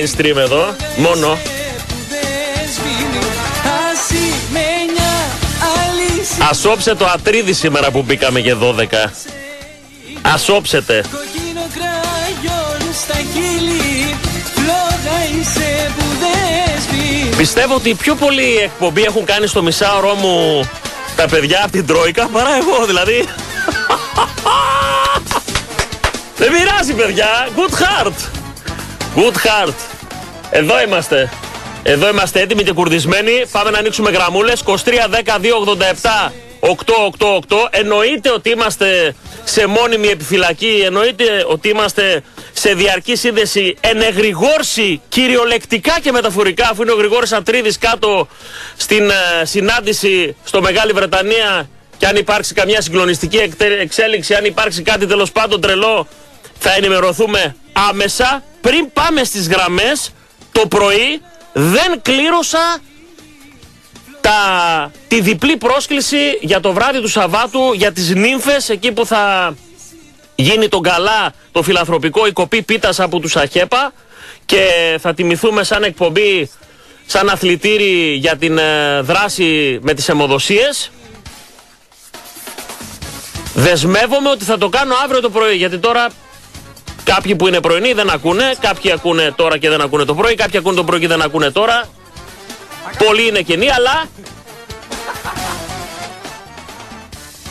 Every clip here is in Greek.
mainstream εδώ Μόνο που δεν σβήνει Ασημένια αλυσίδα Ασόψε το ατρίδι σήμερα που μπήκαμε και 12 Ασόψετε Κοκκίνο κραγιόν στα χείλη Φλόγα είσαι που δεν σβήνει Πιστεύω ότι πιο πολύ εκπομπή έχουν κάνει στο μισάωρό μου τα παιδιά από την Τρόικα παρά εγώ δηλαδή. Δεν πειράζει παιδιά. Good heart. Good heart. Εδώ είμαστε. Εδώ είμαστε έτοιμοι και κουρδισμένοι. Πάμε να ανοίξουμε γραμμούλες. 23, 10, 2, 87, 888. Εννοείται ότι είμαστε σε μόνιμη επιφυλακή. Εννοείται ότι είμαστε σε διαρκή σύνδεση ενεγρηγόρση κυριολεκτικά και μεταφορικά αφού είναι ο Γρηγόρης Ατρίδης κάτω στην ε, συνάντηση στο Μεγάλη Βρετανία και αν υπάρξει καμιά συγκλονιστική εκτε- εξέλιξη, αν υπάρξει κάτι τέλος πάντων τρελό θα ενημερωθούμε άμεσα. Πριν πάμε στις γραμμές το πρωί δεν κλήρωσα τα, τη διπλή πρόσκληση για το βράδυ του Σαββάτου για τις νύμφες εκεί που θα γίνει τον καλά το φιλανθρωπικό η κοπή πίτας από τους Αχέπα και θα τιμηθούμε σαν εκπομπή σαν αθλητήρι για την ε, δράση με τις αιμοδοσίες. Δεσμεύομαι ότι θα το κάνω αύριο το πρωί γιατί τώρα κάποιοι που είναι πρωινοί δεν ακούνε, κάποιοι ακούνε τώρα και δεν ακούνε το πρωί, κάποιοι ακούνε το πρωί και δεν ακούνε τώρα. Πολλοί είναι κενοί, αλλά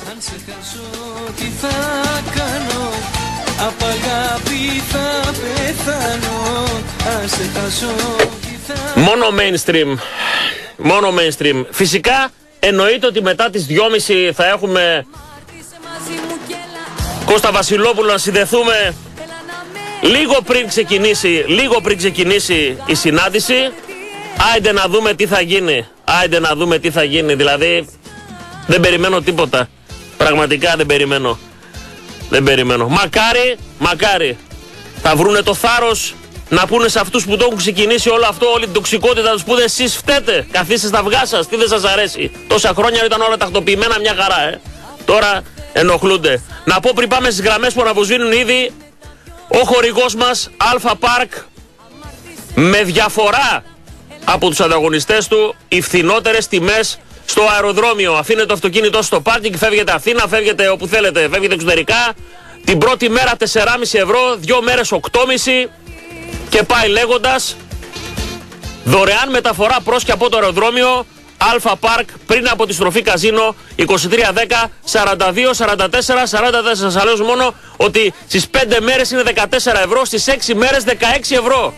Αν σε χάσω τι θα κάνω; Απ' αγάπη θα πεθάνω Αν σε χάσω τι θα Μόνο mainstream. Μόνο mainstream. Φυσικά εννοείται ότι μετά τις 2.30 θα έχουμε Κώστα Βασιλόπουλο να συνδεθούμε λίγο πριν ξεκινήσει, λίγο πριν ξεκινήσει η συνάντηση. Άιντε να δούμε τι θα γίνει. Άιντε να δούμε τι θα γίνει. Δηλαδή δεν περιμένω τίποτα. Πραγματικά δεν περιμένω. Δεν περιμένω. Μακάρι, μακάρι. Θα βρούνε το θάρρος να πούνε σε αυτούς που το έχουν ξεκινήσει όλο αυτό, όλη την τοξικότητα, να τους πούνε εσείς φταίτε. Καθίστε στα αυγά σας, τι δεν σας αρέσει. Τόσα χρόνια ήταν όλα τακτοποιημένα μια χαρά, ε. Τώρα ενοχλούνται. Να πω πριν πάμε στις γραμμές που αναβουζίνουν ήδη, ο χορηγός μας, Αλφα Πάρκ, με διαφορά από τους ανταγωνιστές του, οι φθηνότερες τιμές στο αεροδρόμιο. Αφήνετε το αυτοκίνητό στο πάρκινγκ, φεύγετε Αθήνα, φεύγετε όπου θέλετε, φεύγετε εξωτερικά. Την πρώτη μέρα 4,5 ευρώ, δύο μέρες 8,5 και πάει λέγοντας. Δωρεάν μεταφορά προς και από το αεροδρόμιο Αλφα Πάρκ πριν από τη στροφή καζίνο 2310 42 44 44. Σας λέω μόνο ότι στις 5 μέρες είναι 14 ευρώ, στις 6 μέρες 16 ευρώ.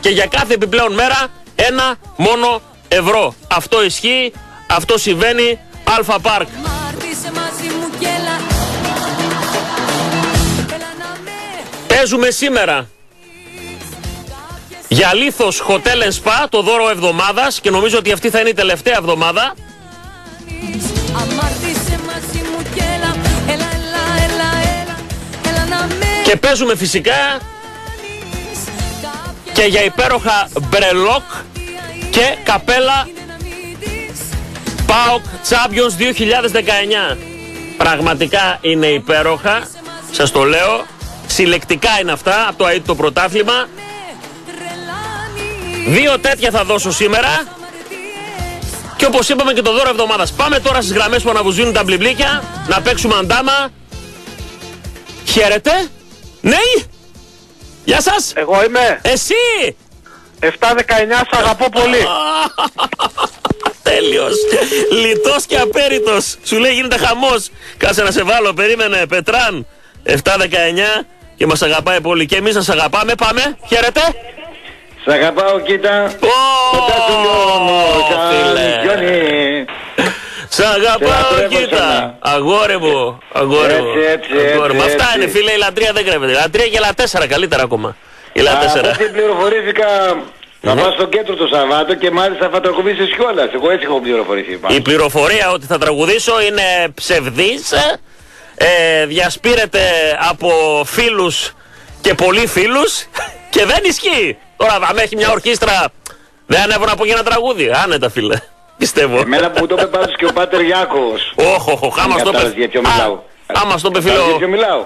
Και για κάθε επιπλέον μέρα ένα μόνο ευρώ. Αυτό ισχύει, αυτό συμβαίνει. Αλφα Πάρκ. Μάρτισε μαζί για Λίθος Hotel and Spa το δώρο εβδομάδας και νομίζω ότι αυτή θα είναι η τελευταία εβδομάδα. δεις Αμάρτισε μαζί μου κι έλα Έλα, έλα, έλα, έλα Έλα να με Και παίζουμε φυσικά δεις Κάποια και για υπέροχα μπρελόκ και καπέλα είναι να μην δεις ΠΑΟΚ Champions 2019. Πραγματικά είναι υπέροχα, σας το λέω. Συλλεκτικά είναι αυτά από το ΑΕΤ το πρωτάθλημα. Με τρελάνεις Δύο τέτοια θα δώσω σήμερα. Αμαρτίες Και όπως είπαμε και το δώρο εβδομάδας. Πάμε τώρα στις γραμμές που αναβουζίνουν τα μπλιμπλίκια. Να παίξουμε αντάμα. Χαίρετε. Ναι. Γεια σας. Εγώ είμαι Εσύ. 7-19, σ' αγαπώ πολύ. Τέλειος. Λιτός και απέριτος. Σου λέει γίνεται χαμός. Κάτσε να σε βάλω. Περίμενε. Πετράν. 7-19 και μας αγαπάει πολύ. Και εμείς σας αγαπάμε. Πάμε. Χαίρετε. Σ' αγαπάω, κοίτα. Ω, Κοντά σου λιώνω, φίλε. σαν γιονί. Σ' αγαπάω, λατρεύω κοίτα. σένα. Αγόρι μου. Αγόρι μου. Έτσι, έτσι, Αγόρι μου. έτσι, Αυτά έτσι. είναι, φίλε. Η λατρεία δεν κρέμεται. Η λατρεία και η λατέσσερα καλύτερα ακόμα. Η λατέσσερα. Από ό,τι πληροφορήθηκα να πάω στο κέντρο το Σαββάτο και μάλιστα θα τραγουδήσεις κιόλας. Εγώ έτσι έχω πληροφορηθεί. πάνω. Η πληροφορία ότι θα τραγουδήσω είναι ψευδής. Ε, διασπείρεται από φίλους και πολλοί φίλους και δεν ισχύει. Τώρα αν έχει μια ορχήστρα Δεν ανέβω από εκεί ένα τραγούδι. Άνετα, φίλε. Πιστεύω. Εμένα που μου το είπε πάντως και ο Πάτερ Γιάκος. Όχι, όχι, άμα στο κατάλαβες είπε. για ποιο μιλάω. Άμα στο είπε, Κατάλαβες Για ποιο φίλο. μιλάω.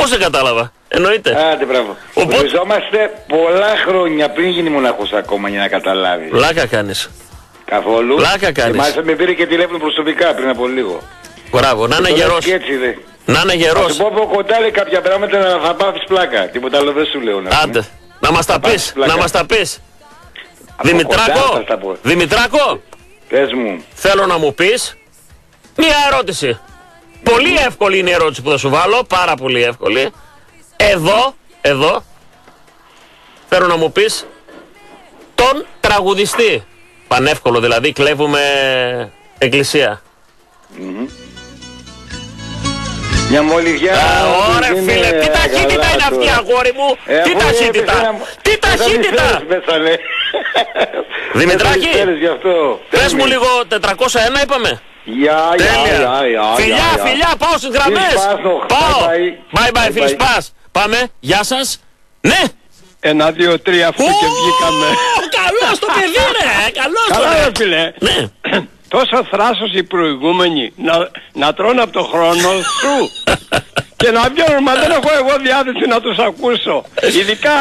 Πώς δεν κατάλαβα. Εννοείται. Άντε μπράβο. Οπότε- Γνωριζόμαστε πολλά χρόνια πριν γίνει μοναχός ακόμα για να καταλάβεις. Λάκα κάνεις. Καθόλου. Πλάκα κάνεις. Και μάλιστα με πήρε και τηλέφωνο προσωπικά πριν από λίγο. Μπράβο, να είναι Το λες γερός. Και έτσι δε. Να είναι Θα γερό. σου πω από κοντά λέει κάποια πράγματα να θα πάθεις πλάκα. Τίποτα άλλο δεν σου λέω. να πούμε. Άντε. Να μας τα πεις. πάθεις πλάκα. Να μας τα πεις. Από κοντά Δημητράκο. θα στα πω. Δημητράκο. Πες μου. Θέλω να μου πεις μία ερώτηση. Πολύ εύκολη είναι η ερώτηση που θα σου βάλω. Πάρα πολύ εύκολη. Εδώ, εδώ. Θέλω να μου πεις τον τραγουδιστή. Πανεύκολο δηλαδή. Κλέβουμε εκκλησία. Μια μολυβιά. Α, που Ωραία είναι φίλε, τι ταχύτητα καλά είναι αυτή τώρα. αγόρι μου, Ε, τι αφού ταχύτητα, έπεσε ένα- τι δεν θα ταχύτητα. τις φέρεις μέσα, λέει. Δημητράκη, Δεν θα τις φέρεις γι' αυτό. Πες Τell μου me. λίγο 401 είπαμε; Γεια, γεια, Τέλεια. γεια, γεια, Φιλιά, γεια. φιλιά, πάω στις γραμμές. Φιλ Σπάσο. Πάω. Bye bye. Bye bye, Bye φίλ bye. Σπάς. Πάμε, γεια σας. Ναι. Ένα, δύο, τρία, αυτό και βγήκαμε. Ω, Καλώς το παιδί ρε, καλώς το Καλά, ρε. ρε φίλε. Ναι. Τόσο θράσος οι προηγούμενοι να, να τρώνε από το χρόνο σου και να βγαίνουν, μα δεν έχω εγώ διάθεση να τους ακούσω. Ειδικά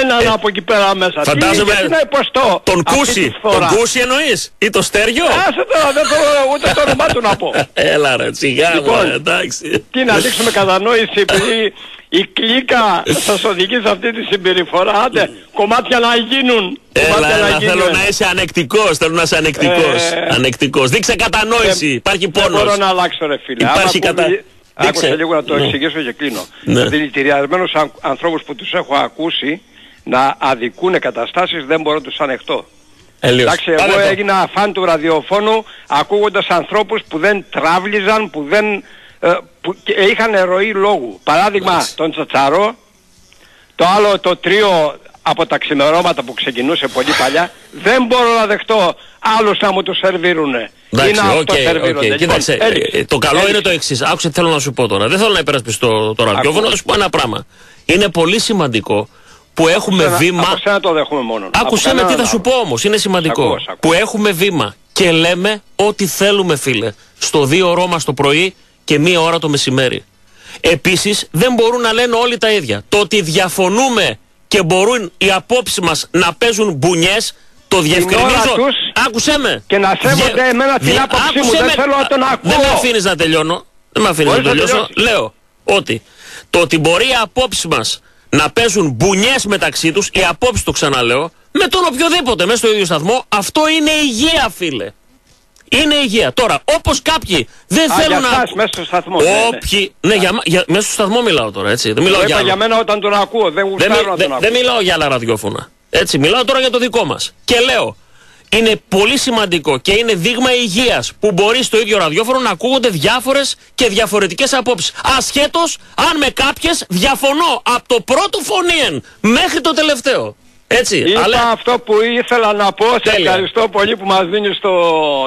έναν από εκεί πέρα μέσα. Τι, Φαντάζομαι γιατί να υποστώ Τον αυτή Κούση, τη φορά. τον Κούση εννοείς; Ή το Στέργιο; Άσε τώρα, δεν θέλω ούτε το όνομά του να πω. Έλα ρε, σιγά Λοιπόν. μου, εντάξει. Τι να δείξουμε κατανόηση επειδή η κλίκα σας οδηγεί σε αυτή τη συμπεριφορά. Άντε, κομμάτια να γίνουν. Έλα, κομμάτια έλα, γίνουν. θέλω να είσαι ανεκτικός, θέλω να είσαι ανεκτικός. Ε, Ανεκτικός. Δείξε κατανόηση, Δεν- υπάρχει Δεν μπορώ πόνος. να αλλάξω ρε φίλε. Υπάρχει Άμα κατα- ακούμε- Δείξε. Άκουσα λίγο να το Ναι. εξηγήσω και κλείνω. Ναι. Δηλητηριασμένους αν- ανθρώπους που τους έχω ακούσει να αδικούν καταστάσεις δεν μπορώ να τους ανεχτώ. Έλεος. Εντάξει, Πάμε εγώ το. έγινα φαν του ραδιοφώνου ακούγοντας ανθρώπους που δεν τραύλιζαν, που δεν ε, που και είχαν ροή λόγου. Παράδειγμα, Μάλιστα. τον Τσατσαρό, το άλλο το τρίο από τα ξημερώματα που ξεκινούσε πολύ παλιά, δεν μπορώ να δεχτώ άλλους να μου το σερβίρουνε. Εντάξει, ή να οκ, αυτοσερβίρονται. οκ. Λοιπόν, Κοίταξε, έληξε. ε, το καλό Έλειξε. είναι το εξής. Άκουσε τι θέλω να σου πω τώρα. Δεν θέλω να υπερασπιστώ το, το ραδιόφωνο, Ακούω. θα σου πω ένα πράγμα. Είναι πολύ σημαντικό που έχουμε Σένα- βήμα. Από σένα το δέχομαι μόνο. Άκουσέ Από με τι κανέναν θα σου πω άλλο. όμως. Είναι σημαντικό. Σ' ακούω, σ' ακούω. Που έχουμε βήμα και λέμε ό,τι θέλουμε, φίλε. Στο δύο ώρο μας το πρωί και μία ώρα το μεσημέρι. Επίσης, δεν μπορούν να λένε όλοι τα ίδια. Το ότι διαφωνούμε και μπορούν οι απόψεις μας να παίζουν μπουνιές, το διευκρινίζω. τους Άκουσέ με. και να σέβονται Διε- εμένα την δια- άποψή μου. άκουσέ Δεν με. θέλω να τον Α, Δεν ακούω. με αφήνεις να τελειώνω. Δεν με αφήνεις να Μπορείς να τελειώσω. τελειώσεις. Λέω ότι το ότι μπορεί οι απόψεις μας να παίζουν μπουνιές μεταξύ τους, οι απόψεις το ξαναλέω, με τον οποιοδήποτε μέσα στο ίδιο σταθμό, αυτό είναι υγεία, φίλε. Είναι υγεία. Τώρα, όπως κάποιοι δεν Α, θέλουν για να. εσάς μέσα στο σταθμό. ναι, ναι. Όποιοι. Ναι, για, μα- για, μέσα στο σταθμό μιλάω τώρα, έτσι. Δεν μιλάω Το για, είπα άλλο. για μένα όταν τον ακούω. Δεν Δεν, γουστάρω μι- να δε- τον δεν ακούω. μιλάω για άλλα ραδιόφωνα. Έτσι, μιλάω τώρα για το δικό μας. Και λέω, είναι πολύ σημαντικό και είναι δείγμα υγείας που μπορεί στο ίδιο ραδιόφωνο να ακούγονται διάφορες και διαφορετικές απόψεις. Ασχέτως αν με κάποιες διαφωνώ από το πρώτο φωνήεν μέχρι το τελευταίο. Έτσι. Είπα Αλλά αυτό που ήθελα να πω. Σε Τέλεια. ευχαριστώ πολύ που μας δίνεις το,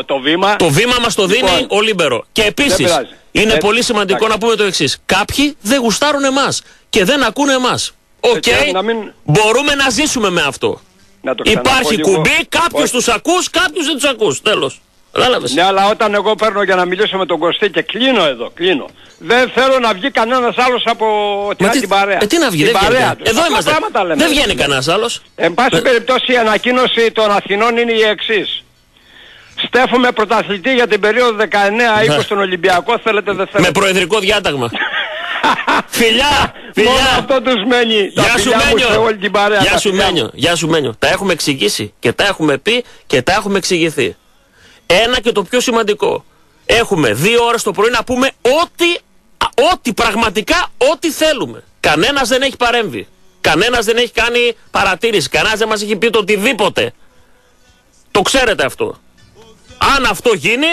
το βήμα. το βήμα μας το δίνει Λοιπόν, ο Λίμπερο. Και επίσης πειράζει. είναι Έτσι, πολύ σημαντικό εντάξει. να πούμε το εξής. Κάποιοι δεν γουστάρουν εμάς και δεν ακούνε εμάς. Οκ, Έτσι, να μην- μπορούμε να ζήσουμε με αυτό. Να το ξαναπώ Υπάρχει λίγο. κουμπί, κάποιου Όχι. τους ακούς, κάποιου δεν τους ακούς. Τέλος. Κατάλαβες; Ναι, αλλά όταν εγώ παίρνω για να μιλήσω με τον Κωστή και κλείνω εδώ, κλείνω. Δεν θέλω να βγει κανένας άλλος από την, την παρέα. ε, τι να βγει, την δεν παρέα βγαίνει. τους. Εδώ Αυτά είμαστε. πράγματα λέμε. Δεν βγαίνει κανένας άλλος. Εν πάση περιπτώσει η ανακοίνωση των Αθηνών είναι η εξής. Στέφουμε πρωταθλητή για την περίοδο 19-20 Ναι. στον Ολυμπιακό, θέλετε δεν Με θέλετε. προεδρικό διάταγμα. φιλιά, Μόνο φιλιά. αυτό τους μένει. Τα Γεια σου φιλιά μου Μένιο. σε όλη την παρέα. Γεια τα σου φιλιά μου. Μένιο. Γεια σου Μένιο. Τα έχουμε εξηγήσει και τα έχουμε πει και τα έχουμε εξηγηθεί. Ένα και το πιο σημαντικό. Έχουμε δύο ώρες το πρωί να πούμε ό,τι, α, ό,τι πραγματικά ό,τι θέλουμε. Κανένας δεν έχει παρέμβει. Κανένας δεν έχει κάνει παρατήρηση. Κανένας δεν μας έχει πει το οτιδήποτε. Το ξέρετε αυτό. Αν αυτό γίνει,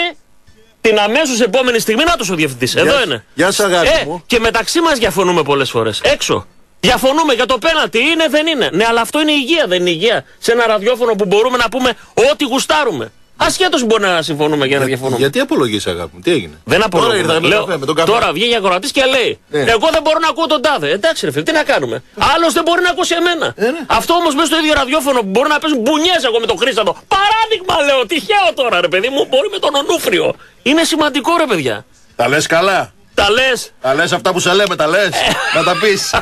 την αμέσως επόμενη στιγμή να ο διευθυντής. Εδώ Γεια- είναι. Γεια σου αγάπη Ε, μου. και μεταξύ μας διαφωνούμε πολλές φορές. Έξω. Διαφωνούμε για το πέναλτι. Είναι, δεν είναι. Ναι, αλλά αυτό είναι υγεία, δεν είναι υγεία. Σε ένα ραδιόφωνο που μπορούμε να πούμε ό,τι γουστάρουμε. Ασχέτως μπορεί να συμφωνούμε και να διαφωνούμε. Γιατί απολογείς, αγάπη μου, τι έγινε; Δεν Τώρα ήρθα απολογούμε. με Λέω, καφέ, με τον καφέ. τώρα βγαίνει ακροατής και λέει: Ναι. Εγώ δεν μπορώ να ακούω τον τάδε. Εντάξει, ρε φίλε, τι να κάνουμε. Άλλος δεν μπορεί να ακούσει εμένα. Ε, ναι. Αυτό όμως μέσα στο ίδιο ραδιόφωνο που μπορεί να παίζουν μπουνιές εγώ με τον Χρήστατο. Παράδειγμα λέω, τυχαίο τώρα ρε παιδί μου, μπορεί με τον Ονούφριο. Είναι σημαντικό ρε παιδιά. Τα λες καλά; Τα λες. Τα λες αυτά που σε λέμε, τα λες. να τα πεις.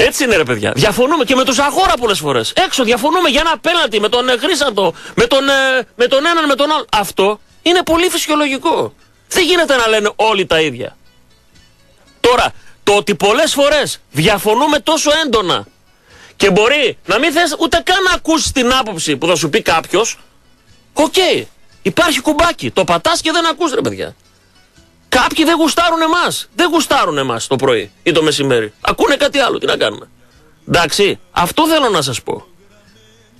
Έτσι είναι ρε παιδιά. Διαφωνούμε και με τον Ζαγόρα πολλές φορές. Έξω διαφωνούμε για ένα πέναλτι με τον ε, Χρήσαντο, με τον, ε, με τον έναν, με τον άλλο. Αυτό είναι πολύ φυσιολογικό. Δεν γίνεται να λένε όλοι τα ίδια. Τώρα, το ότι πολλές φορές διαφωνούμε τόσο έντονα και μπορεί να μην θες ούτε καν να ακούσεις την άποψη που θα σου πει κάποιος, οκ. Υπάρχει κουμπάκι. Το πατάς και δεν ακούς ρε παιδιά. Κάποιοι δεν γουστάρουν εμάς. Δεν γουστάρουν εμάς το πρωί ή το μεσημέρι. Ακούνε κάτι άλλο. Τι να κάνουμε. Εντάξει, αυτό θέλω να σας πω.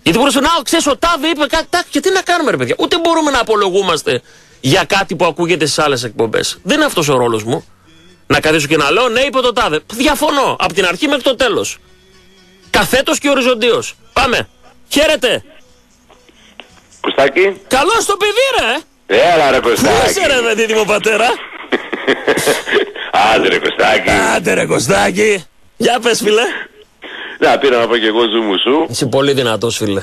Γιατί μπορούσε να ξέρεις, ο Τάδε είπε κάτι. τάκ, Και τι να κάνουμε, ρε παιδιά. Ούτε μπορούμε να απολογούμαστε για κάτι που ακούγεται στις άλλες εκπομπές. Δεν είναι αυτός ο ρόλος μου. Να καθίσω και να λέω, ναι, είπε το Τάδε. Διαφωνώ. Από την αρχή μέχρι το τέλος. Καθέτος και οριζοντίως. Πάμε. Χαίρετε. Κουστάκι. Καλώς το παιδί, ρε. Έλα ρε Πού Κωστάκη. είσαι, ρε, παιδί μου πατέρα. Άντε ρε Κωστάκη. Άντε, ρε, Κωστάκη. Για πες, φίλε. Να πήρα να πω και εγώ ζούμου σου. Είσαι πολύ δυνατός, φίλε.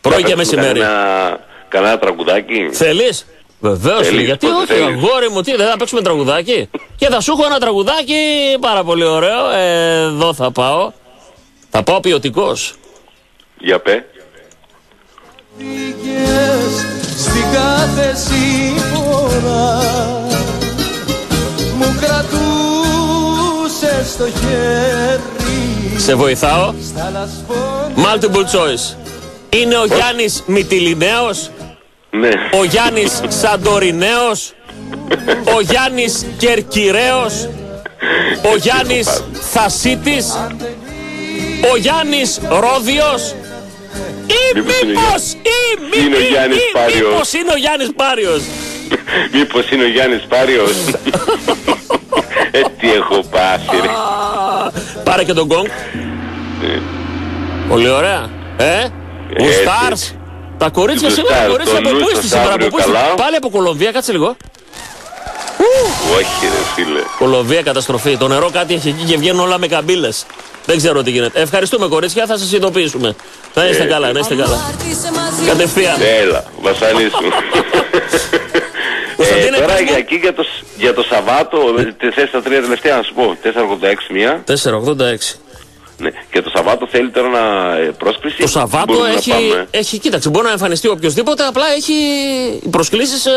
Πρωί Να και παίξουμε μεσημέρι. Κανένα, κανένα τραγουδάκι; Θέλεις; Βεβαίως, Θέλεις, φίλε. Γιατί πότε όχι, θέλεις. αγόρι μου, τι, δεν θα παίξουμε τραγουδάκι; και θα σου έχω ένα τραγουδάκι πάρα πολύ ωραίο. Ε, εδώ θα πάω. Θα πάω ποιοτικός. Για πέ. Πήγες στην κάθε σύμφωνα Μου κρατούσες το χέρι Σε βοηθάω. Στα λασπόνια Multiple choice. Είναι ο Γιάννης Μυτιλινέος, Ναι. ο Γιάννης Σαντορινέος, ο Γιάννης Κερκυραίος, ο Γιάννης Θασίτης, ο Γιάννης Ρόδιος; Ή Μήπως είναι ο μήπως ή μη- Είναι ο μη- Γιάννης μη- Πάριος. μήπως είναι ο Γιάννης Πάριος; Μήπως είναι ο Γιάννης Πάριος; ε, τι έχω πάθει ρε. Α, Πάρε και τον γκόγκ. Πολύ ωραία. Ε, ο Έτσι. Stars. Τα κορίτσια Του σήμερα, Stars, κορίτσια το από νου πού σας είστε σήμερα, από αύριο πού είστε; καλά. Πάλι από Κολομβία, κάτσε λίγο. Όχι ρε φίλε. Κολομβία καταστροφή. Το νερό κάτι έχει εκεί και βγαίνουν όλα με καμπύλες. Δεν ξέρω τι γίνεται. Ευχαριστούμε κορίτσια, θα σας ειδοποιήσουμε. Να είστε καλά, να είστε καλά. Αμάρτησε μαζί Κατευθείαν. Έλα, βασανίσου. Κωνσταντίνε, ε, τώρα πες μου. για, εκεί για το, σ- για το Σαββάτο, ε, τη θέση τα τρία τελευταία να σου πω. 486 μία. 486. Ναι. Και το Σαββάτο θέλει τώρα να ε, πρόσκληση. Το Σαββάτο Μπορούμε να έχει, πάμε. έχει, κοίταξε, μπορεί να εμφανιστεί οποιοδήποτε, απλά έχει οι προσκλήσει.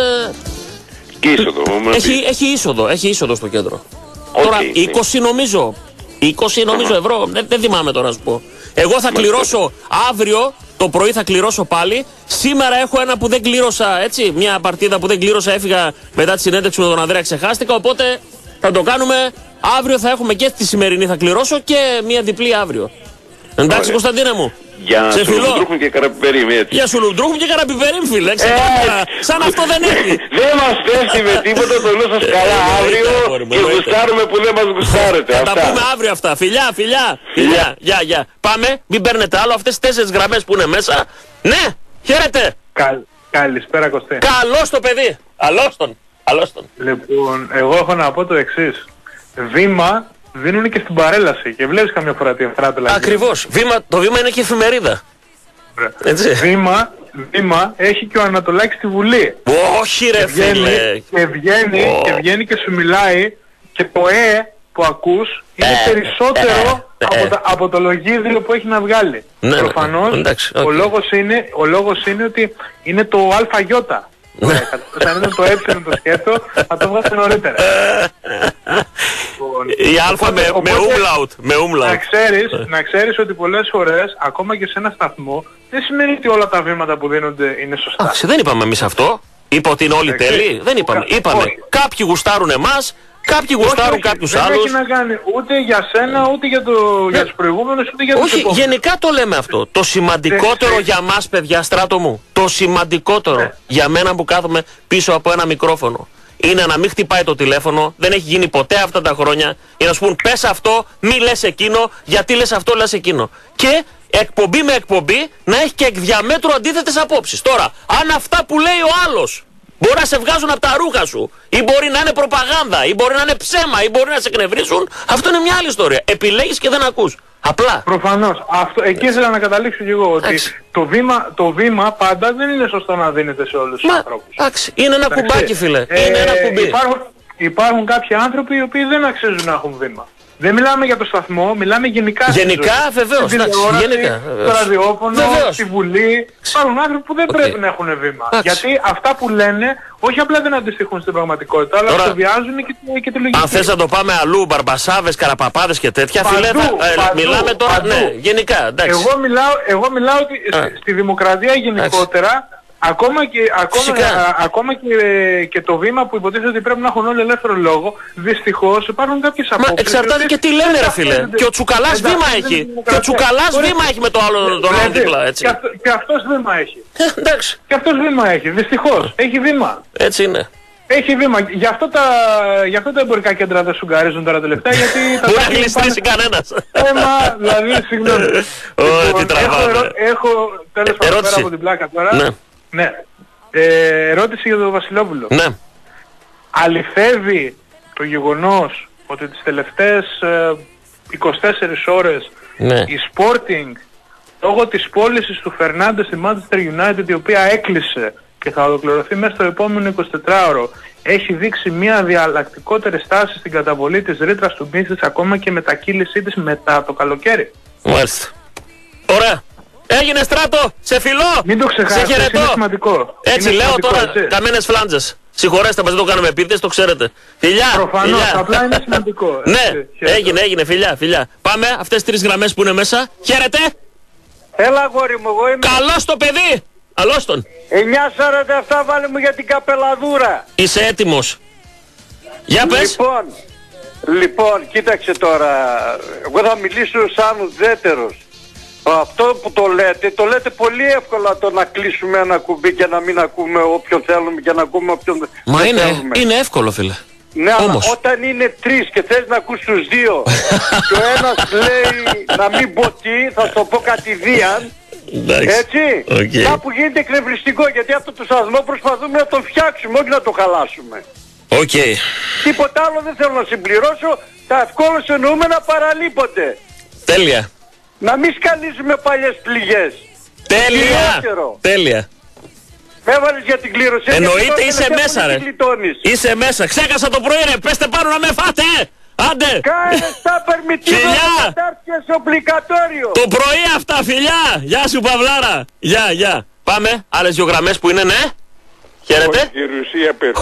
Και είσοδο. μου να έχει, πεις. έχει είσοδο, έχει είσοδο στο κέντρο. Οκ, Τώρα, ναι. 20 νομίζω. 20 νομίζω ευρώ. Δεν, δεν θυμάμαι τώρα να σου πω. Εγώ θα κληρώσω αύριο το πρωί θα κληρώσω πάλι. Σήμερα έχω ένα που δεν κλήρωσα, έτσι. Μια παρτίδα που δεν κλήρωσα, έφυγα μετά τη συνέντευξη με τον Ανδρέα, ξεχάστηκα. Οπότε θα το κάνουμε. Αύριο θα έχουμε και τη σημερινή θα κληρώσω και μια διπλή αύριο. Εντάξει, Ωραία. Κωνσταντίνε μου. Για Σε φιλό. σουλουτρούχουν και καραπιπερίμ, έτσι. Για σουλουντρούχου και καραπιπερίμ, φίλε. Ξεκάθαρα. Σαν αυτό δεν έχει. Δεν μας πέφτει με τίποτα το νου σας καλά Ε, αύριο εννοείται, αγόρι μου, και εννοείται. γουστάρουμε που δεν μας γουστάρετε. Θα τα Αυτά. πούμε αύριο αυτά. Φιλιά, φιλιά. Φιλιά. Γεια, γεια. Πάμε, μην παίρνετε άλλο. Αυτές τι τέσσερις γραμμές που είναι μέσα. Ναι, χαίρετε. Καλ, καλησπέρα Κωστέ. Καλό το παιδί. Καλώς τον. Καλώς τον. Λοιπόν, εγώ έχω να πω το εξής. Βήμα δίνουν και στην παρέλαση και βλέπεις καμιά φορά τι αφράτελα. Ακριβώς. Το βήμα είναι και εφημερίδα. Έτσι. Βήμα, βήμα έχει και ο Ανατολάκης στη Βουλή. Όχι, ρε φίλε. Βγαίνει, και βγαίνει, Ω. και βγαίνει και σου μιλάει και το ε που ακούς είναι Ε, περισσότερο ε, από, ε. τα- από το λογίδριο που έχει να βγάλει. Ναι, ναι, Προφανώς εντάξει, ο, οκ. λόγος είναι, ο λόγος είναι ότι είναι το ΑΙ. Ναι. Ωραία, κατ' αν ήταν το ε το σκέτο θα το βγάλει νωρίτερα. Λοιπόν, Η αλφα με, οπότε- με οπότε- umlaut. Με να umlaut. ξέρεις, να ξέρεις ότι πολλές φορές, ακόμα και σε ένα σταθμό, δεν σημαίνει ότι όλα τα βήματα που δίνονται είναι σωστά. Εντάξει, δεν είπαμε εμείς αυτό. Είπα ότι είναι όλοι Εντάξει. τέλειοι. Δεν είπαμε. Κα- Είπαμε όχι. κάποιοι γουστάρουν εμάς, κάποιοι Όχι, γουστάρουν όχι, κάποιους δεν άλλους. έχει να κάνει ούτε για σένα, ούτε για, το, για τους προηγούμενους, ούτε για τους Όχι, επόμενους. γενικά το λέμε αυτό. Το σημαντικότερο Ε, ε. για μας, παιδιά, στράτο μου, το σημαντικότερο Ναι. για μένα που κάθομαι πίσω από ένα μικρόφωνο είναι να μην χτυπάει το τηλέφωνο. Δεν έχει γίνει ποτέ αυτά τα χρόνια. Για να σου πούν πες αυτό, μη λες εκείνο, γιατί λες αυτό, λες εκείνο. Και εκπομπή με εκπομπή να έχει και εκ διαμέτρου αντίθετες απόψεις. Τώρα, αν αυτά που λέει ο άλλος μπορεί να σε βγάζουν από τα ρούχα σου, ή μπορεί να είναι προπαγάνδα, ή μπορεί να είναι ψέμα, ή μπορεί να σε εκνευρίσουν, αυτό είναι μια άλλη ιστορία. Επιλέγεις και δεν ακούς. Απλά. Προφανώς. Αυτό, εκεί ήθελα να καταλήξω και εγώ ότι Εντάξει. το βήμα, το βήμα πάντα δεν είναι σωστό να δίνεται σε όλους τους Μα, ανθρώπους. εντάξει, είναι ένα Εντάξει. κουμπάκι, φίλε. Ε, είναι ένα κουμπί. Υπάρχουν, υπάρχουν κάποιοι άνθρωποι οι οποίοι δεν αξίζουν να έχουν βήμα. Δεν μιλάμε για το σταθμό, μιλάμε γενικά. στη Γενικά, ζωή. βεβαίως, Στην εντάξει, τηλεόραση, γενικά, βεβαίως. Στο ραδιόφωνο, Βεβαίως. στη Βουλή. Υπάρχουν άνθρωποι που δεν Οκ. πρέπει να έχουν βήμα. Εντάξει. Γιατί αυτά που λένε, όχι απλά δεν αντιστοιχούν στην πραγματικότητα, αλλά Τώρα, αυτοβιάζουν και, τη- και τη λογική. Αν θες να το πάμε αλλού, μπαρμπασάβες, καραπαπάδες και τέτοια, Παντού, φίλε, θα, ε, παντού, μιλάμε τώρα. παντού. Ναι, γενικά, εντάξει. Εγώ μιλάω, εγώ μιλάω ότι Α. στη- στη δημοκρατία γενικότερα ακόμα και, ακόμα, Φυσικά. α, ακόμα και, και το βήμα που υποτίθεται ότι πρέπει να έχουν όλοι ελεύθερο λόγο, δυστυχώς υπάρχουν κάποιες Μα απόψεις. εξαρτάται οι και τι οποίες λένε, δεν ρε φίλε. ταυτίζονται- Και ο Τσουκαλάς Εντάξει, βήμα δεν έχει. είναι Και ο δημοκρατία. Τσουκαλάς Ωραία. βήμα έχει με το άλλο τον άλλο Βλέπεις, δίπλα, έτσι. Και, αυτός, και αυτός βήμα έχει. Ε, Εντάξει, Και αυτός βήμα έχει, δυστυχώς. Έχει βήμα. έτσι είναι. Έχει βήμα. Γι' αυτό τα, γι αυτό τα εμπορικά κέντρα δεν σουγκαρίζουν τώρα τελευταία, γιατί τα Μπορεί να τάξη γλιστρήσει πάνε- κανένας. Έμα, δηλαδή, συγγνώμη. Ω, Λοιπόν, τι τραβάμε. έχω, ερω- έχω τέλος πάντων ερώτηση. πέρα από την πλάκα τώρα. Ναι. Ναι. Ε, ερώτηση για τον Βασιλόπουλο. Ναι. Αληθεύει το γεγονός ότι τις τελευταίες ε, 24 ώρες Ναι. η Sporting λόγω της πώλησης του Φερνάντε στη Manchester United η οποία έκλεισε και θα ολοκληρωθεί μέσα στο επόμενο 24ωρο έχει δείξει μια διαλλακτικότερη στάση στην καταβολή της ρήτρας του μίσης ακόμα και μετακύλησή της μετά το καλοκαίρι. Μάλιστα. Ωραία. Έγινε στράτο, σε φιλό. Μην το Σε ξεχάσετε, χαιρετώ. είναι σημαντικό. Έτσι Είναι λέω σημαντικό, τώρα έτσι. καμένες φλάντζες. Συγχωρέστε μας, δεν το κάνουμε επίτηδες, το ξέρετε. Φιλιά! Προφανώς, φιλιά. απλά είναι σημαντικό. ναι, Έτσι, χαιρετώ. έγινε, έγινε, φιλιά, φιλιά. Πάμε, αυτές τρεις γραμμές που είναι μέσα. Χαίρετε! Έλα αγόρι μου, εγώ είμαι Καλώς το παιδί! Καλώς τον! 9.47 βάλε μου για την καπελαδούρα. Είσαι έτοιμος. Για πες. Λοιπόν, λοιπόν, κοίταξε τώρα, εγώ θα μιλήσω σαν ουδέτερος. Αυτό που το λέτε, το λέτε πολύ εύκολα το να κλείσουμε ένα κουμπί και να μην ακούμε όποιον θέλουμε και να ακούμε όποιον Μα δεν είναι, θέλουμε. είναι εύκολο, φίλε. Ναι, Όμως. αλλά όταν είναι τρεις και θες να ακούς τους δύο και ο ένας λέει να μην πω τι, θα σου το πω κατ' ιδίαν, Εντάξει. έτσι, Οκ. κάπου γίνεται εκνευριστικό γιατί αυτό το σασμό προσπαθούμε να το φτιάξουμε, όχι να το χαλάσουμε. Οκ. Τίποτα άλλο δεν θέλω να συμπληρώσω, τα ευκόλως εννοούμενα παραλείπονται. Τέλεια. Να μην σκαλίζουμε παλιές πληγές. Τέλεια. Χειρότερο. Τέλεια. Με έβαλες για την κλήρωση. Εννοείται γιατί τώρα είσαι τελευταία μέσα, που ρε. την γλιτώνεις. Είσαι μέσα. Ξέχασα το πρωί, ρε. Πέστε πάνω να με φάτε. Άντε. Κάνε στα περμητήριο Φιλιά. να κατάρτιες οπλικατόριο. Το πρωί αυτά, φιλιά! Γεια σου, Παυλάρα! Γεια, γεια. Πάμε, άλλες δύο γραμμές που είναι, ναι. Χαίρετε. Η Ρουσία παίρνει.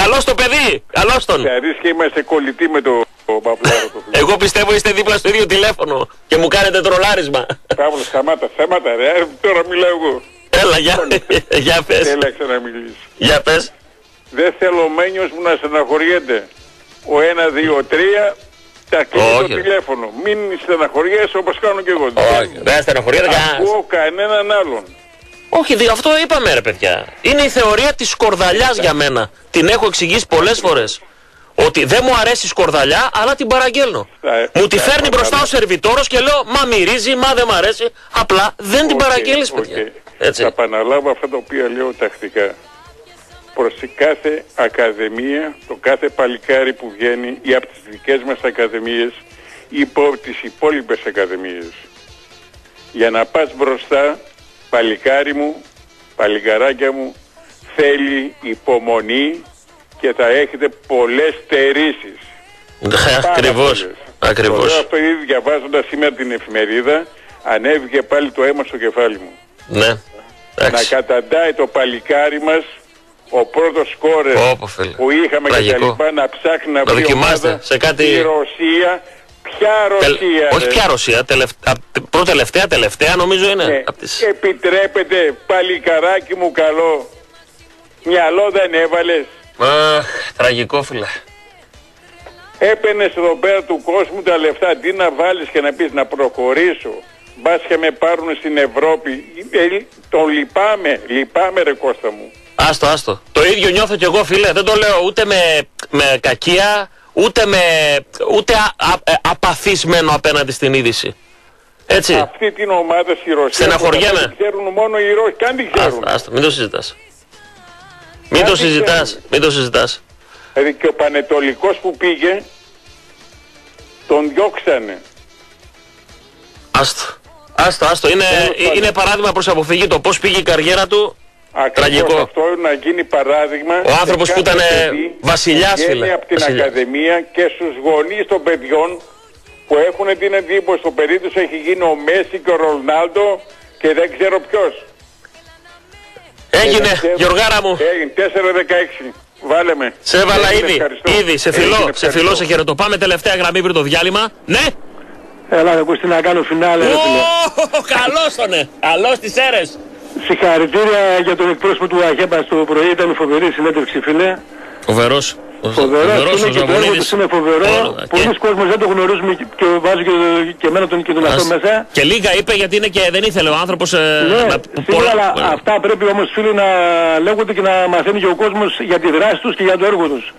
Καλώς το παιδί! Καλώς τον! Χαρίς και είμαστε κολλητοί με το Παυλάρο το φίλο. Εγώ πιστεύω είστε δίπλα στο ίδιο τηλέφωνο και μου κάνετε τρολάρισμα. Παύλος, σταμάτα, σταμάτα ρε. Ε, Τώρα μιλάω εγώ. Έλα, για, για πες. Έλαξε να μιλήσει. Για πες. Δεν θέλω ο Μένιος μου να στεναχωριέται. Ο 1, 2, 3 τα κλείνει Όχι, το ρε. τηλέφωνο. Μην στεναχωριέσαι όπως κάνω και εγώ. Όχι, δεν στεναχωριέται κανένας. Ακούω κανέναν άλλον. Όχι, δι- αυτό είπαμε ρε παιδιά. Είναι η θεωρία της σκορδαλιάς για μένα. Την έχω εξηγήσει πολλές φορές. Ότι δεν μου αρέσει η σκορδαλιά, αλλά την παραγγέλνω. Θα- Μου τη θα φέρνει μπροστά ο επαναλάβω. σερβιτόρος και λέω Μα μυρίζει, μα δεν μου αρέσει. Απλά δεν την Οκ, παραγγέλεις, οκ. παιδιά. Έτσι. Θα επαναλάβω αυτά τα οποία λέω τακτικά. Προς τη κάθε ακαδημία, το κάθε παλικάρι που βγαίνει ή από τις δικές μας ακαδημίες ή από τις υπόλοιπες ακαδημίες. Για να πας μπροστά, παλικάρι μου, παλικαράκια μου, θέλει υπομονή και θα έχετε πολλές στερήσεις. Ακριβώς. Το λέω Ακριβώς. αυτό ήδη διαβάζοντας σήμερα την εφημερίδα, ανέβηκε πάλι το αίμα στο κεφάλι μου. Ναι. Να Εντάξει. καταντάει το παλικάρι μας ο πρώτος σκόρερ Όπο, φίλε. που είχαμε και τα Τραγικό. λοιπά να ψάχνει να Να βρει δοκιμάστε ομάδα σε κάτι- η Ρωσία. Ποια Τελ- Ρωσία Όχι ρε; πια Ρωσία, τελευταία, πρώτη-τελευταία, τελευταία νομίζω είναι. Ναι. Απ' τις... Επιτρέπετε παλικαράκι μου καλό. Μυαλό δεν έβαλες. Αχ, τραγικό φίλε. Έπαινες εδώ πέρα του κόσμου τα λεφτά. Τι να βάλεις και να πεις να προχωρήσω. Μπας και με πάρουν στην Ευρώπη. Ε, τον λυπάμαι. Λυπάμαι ρε Κώστα μου. Άστο, άστο. Το ίδιο νιώθω κι εγώ, φίλε. Δεν το λέω ούτε με, με κακία, ούτε με. ούτε α, α, ε, απαθισμένο απέναντι στην είδηση. Έτσι. Αυτή την ομάδα στη Ρωσία. Στεναχωριέμαι. που θα την ξέρουν μόνο οι Ρώσοι. Και αν την ξέρουν. Άστα, άστα, μην το συζητάς. Μην το Κάτι συζητάς, ξέρουν. μην το συζητάς. Δηλαδή και ο Πανετολικός που πήγε τον διώξανε. Άστο. Άστο, άστο. Είναι, πάντων. είναι παράδειγμα προς αποφυγή το πώς πήγε η καριέρα του. Ακριβώς Τραγικό. αυτό να γίνει παράδειγμα. Ο άνθρωπος σε που κάθε ήταν, παιδί βασιλιάς, που βγαίνει φίλε. από την Βασιλιάς. Ακαδημία και στους γονείς των παιδιών που έχουν την εντύπωση στο παιδί τους έχει γίνει ο Μέση και ο Ρονάλντο και δεν ξέρω ποιος. Έγινε, Τελευταίο- Γιωργάρα μου. Έγινε, 4-16. Βάλε με. Σε έβαλα Έγινε, ήδη. ευχαριστώ. Ήδη, σε Έγινε, φιλό, σε ευχαριστώ. φιλό, σε χαιρετώ. Πάμε τελευταία γραμμή πριν το διάλειμμα. Ναι. Έλα, ρε Κωστή, να κάνω φινάλε, ρε φίλε. Ω, καλός τον, ε. Καλός τις αίρες. Συγχαρητήρια για τον εκπρόσωπο του ΑΧΕΠΑ στο πρωί, ήταν φοβερή συνέντευξη, φίλε. Φοβερός. Φοβερός είναι και το έργο τους είναι φοβερό. Όλα, Πολλοί και- κόσμος δεν το γνωρίζουμε και, και βάζει και, και εμένα τον και τον αυτό μέσα. Και λίγα είπε γιατί είναι και δεν ήθελε ο άνθρωπος ε, Ναι, να... σίγουρα, αλλά πολλά- αυτά πρέπει όμως φίλοι να λέγονται και να μαθαίνει και ο κόσμος για τη δράση τους και για το έργο τους.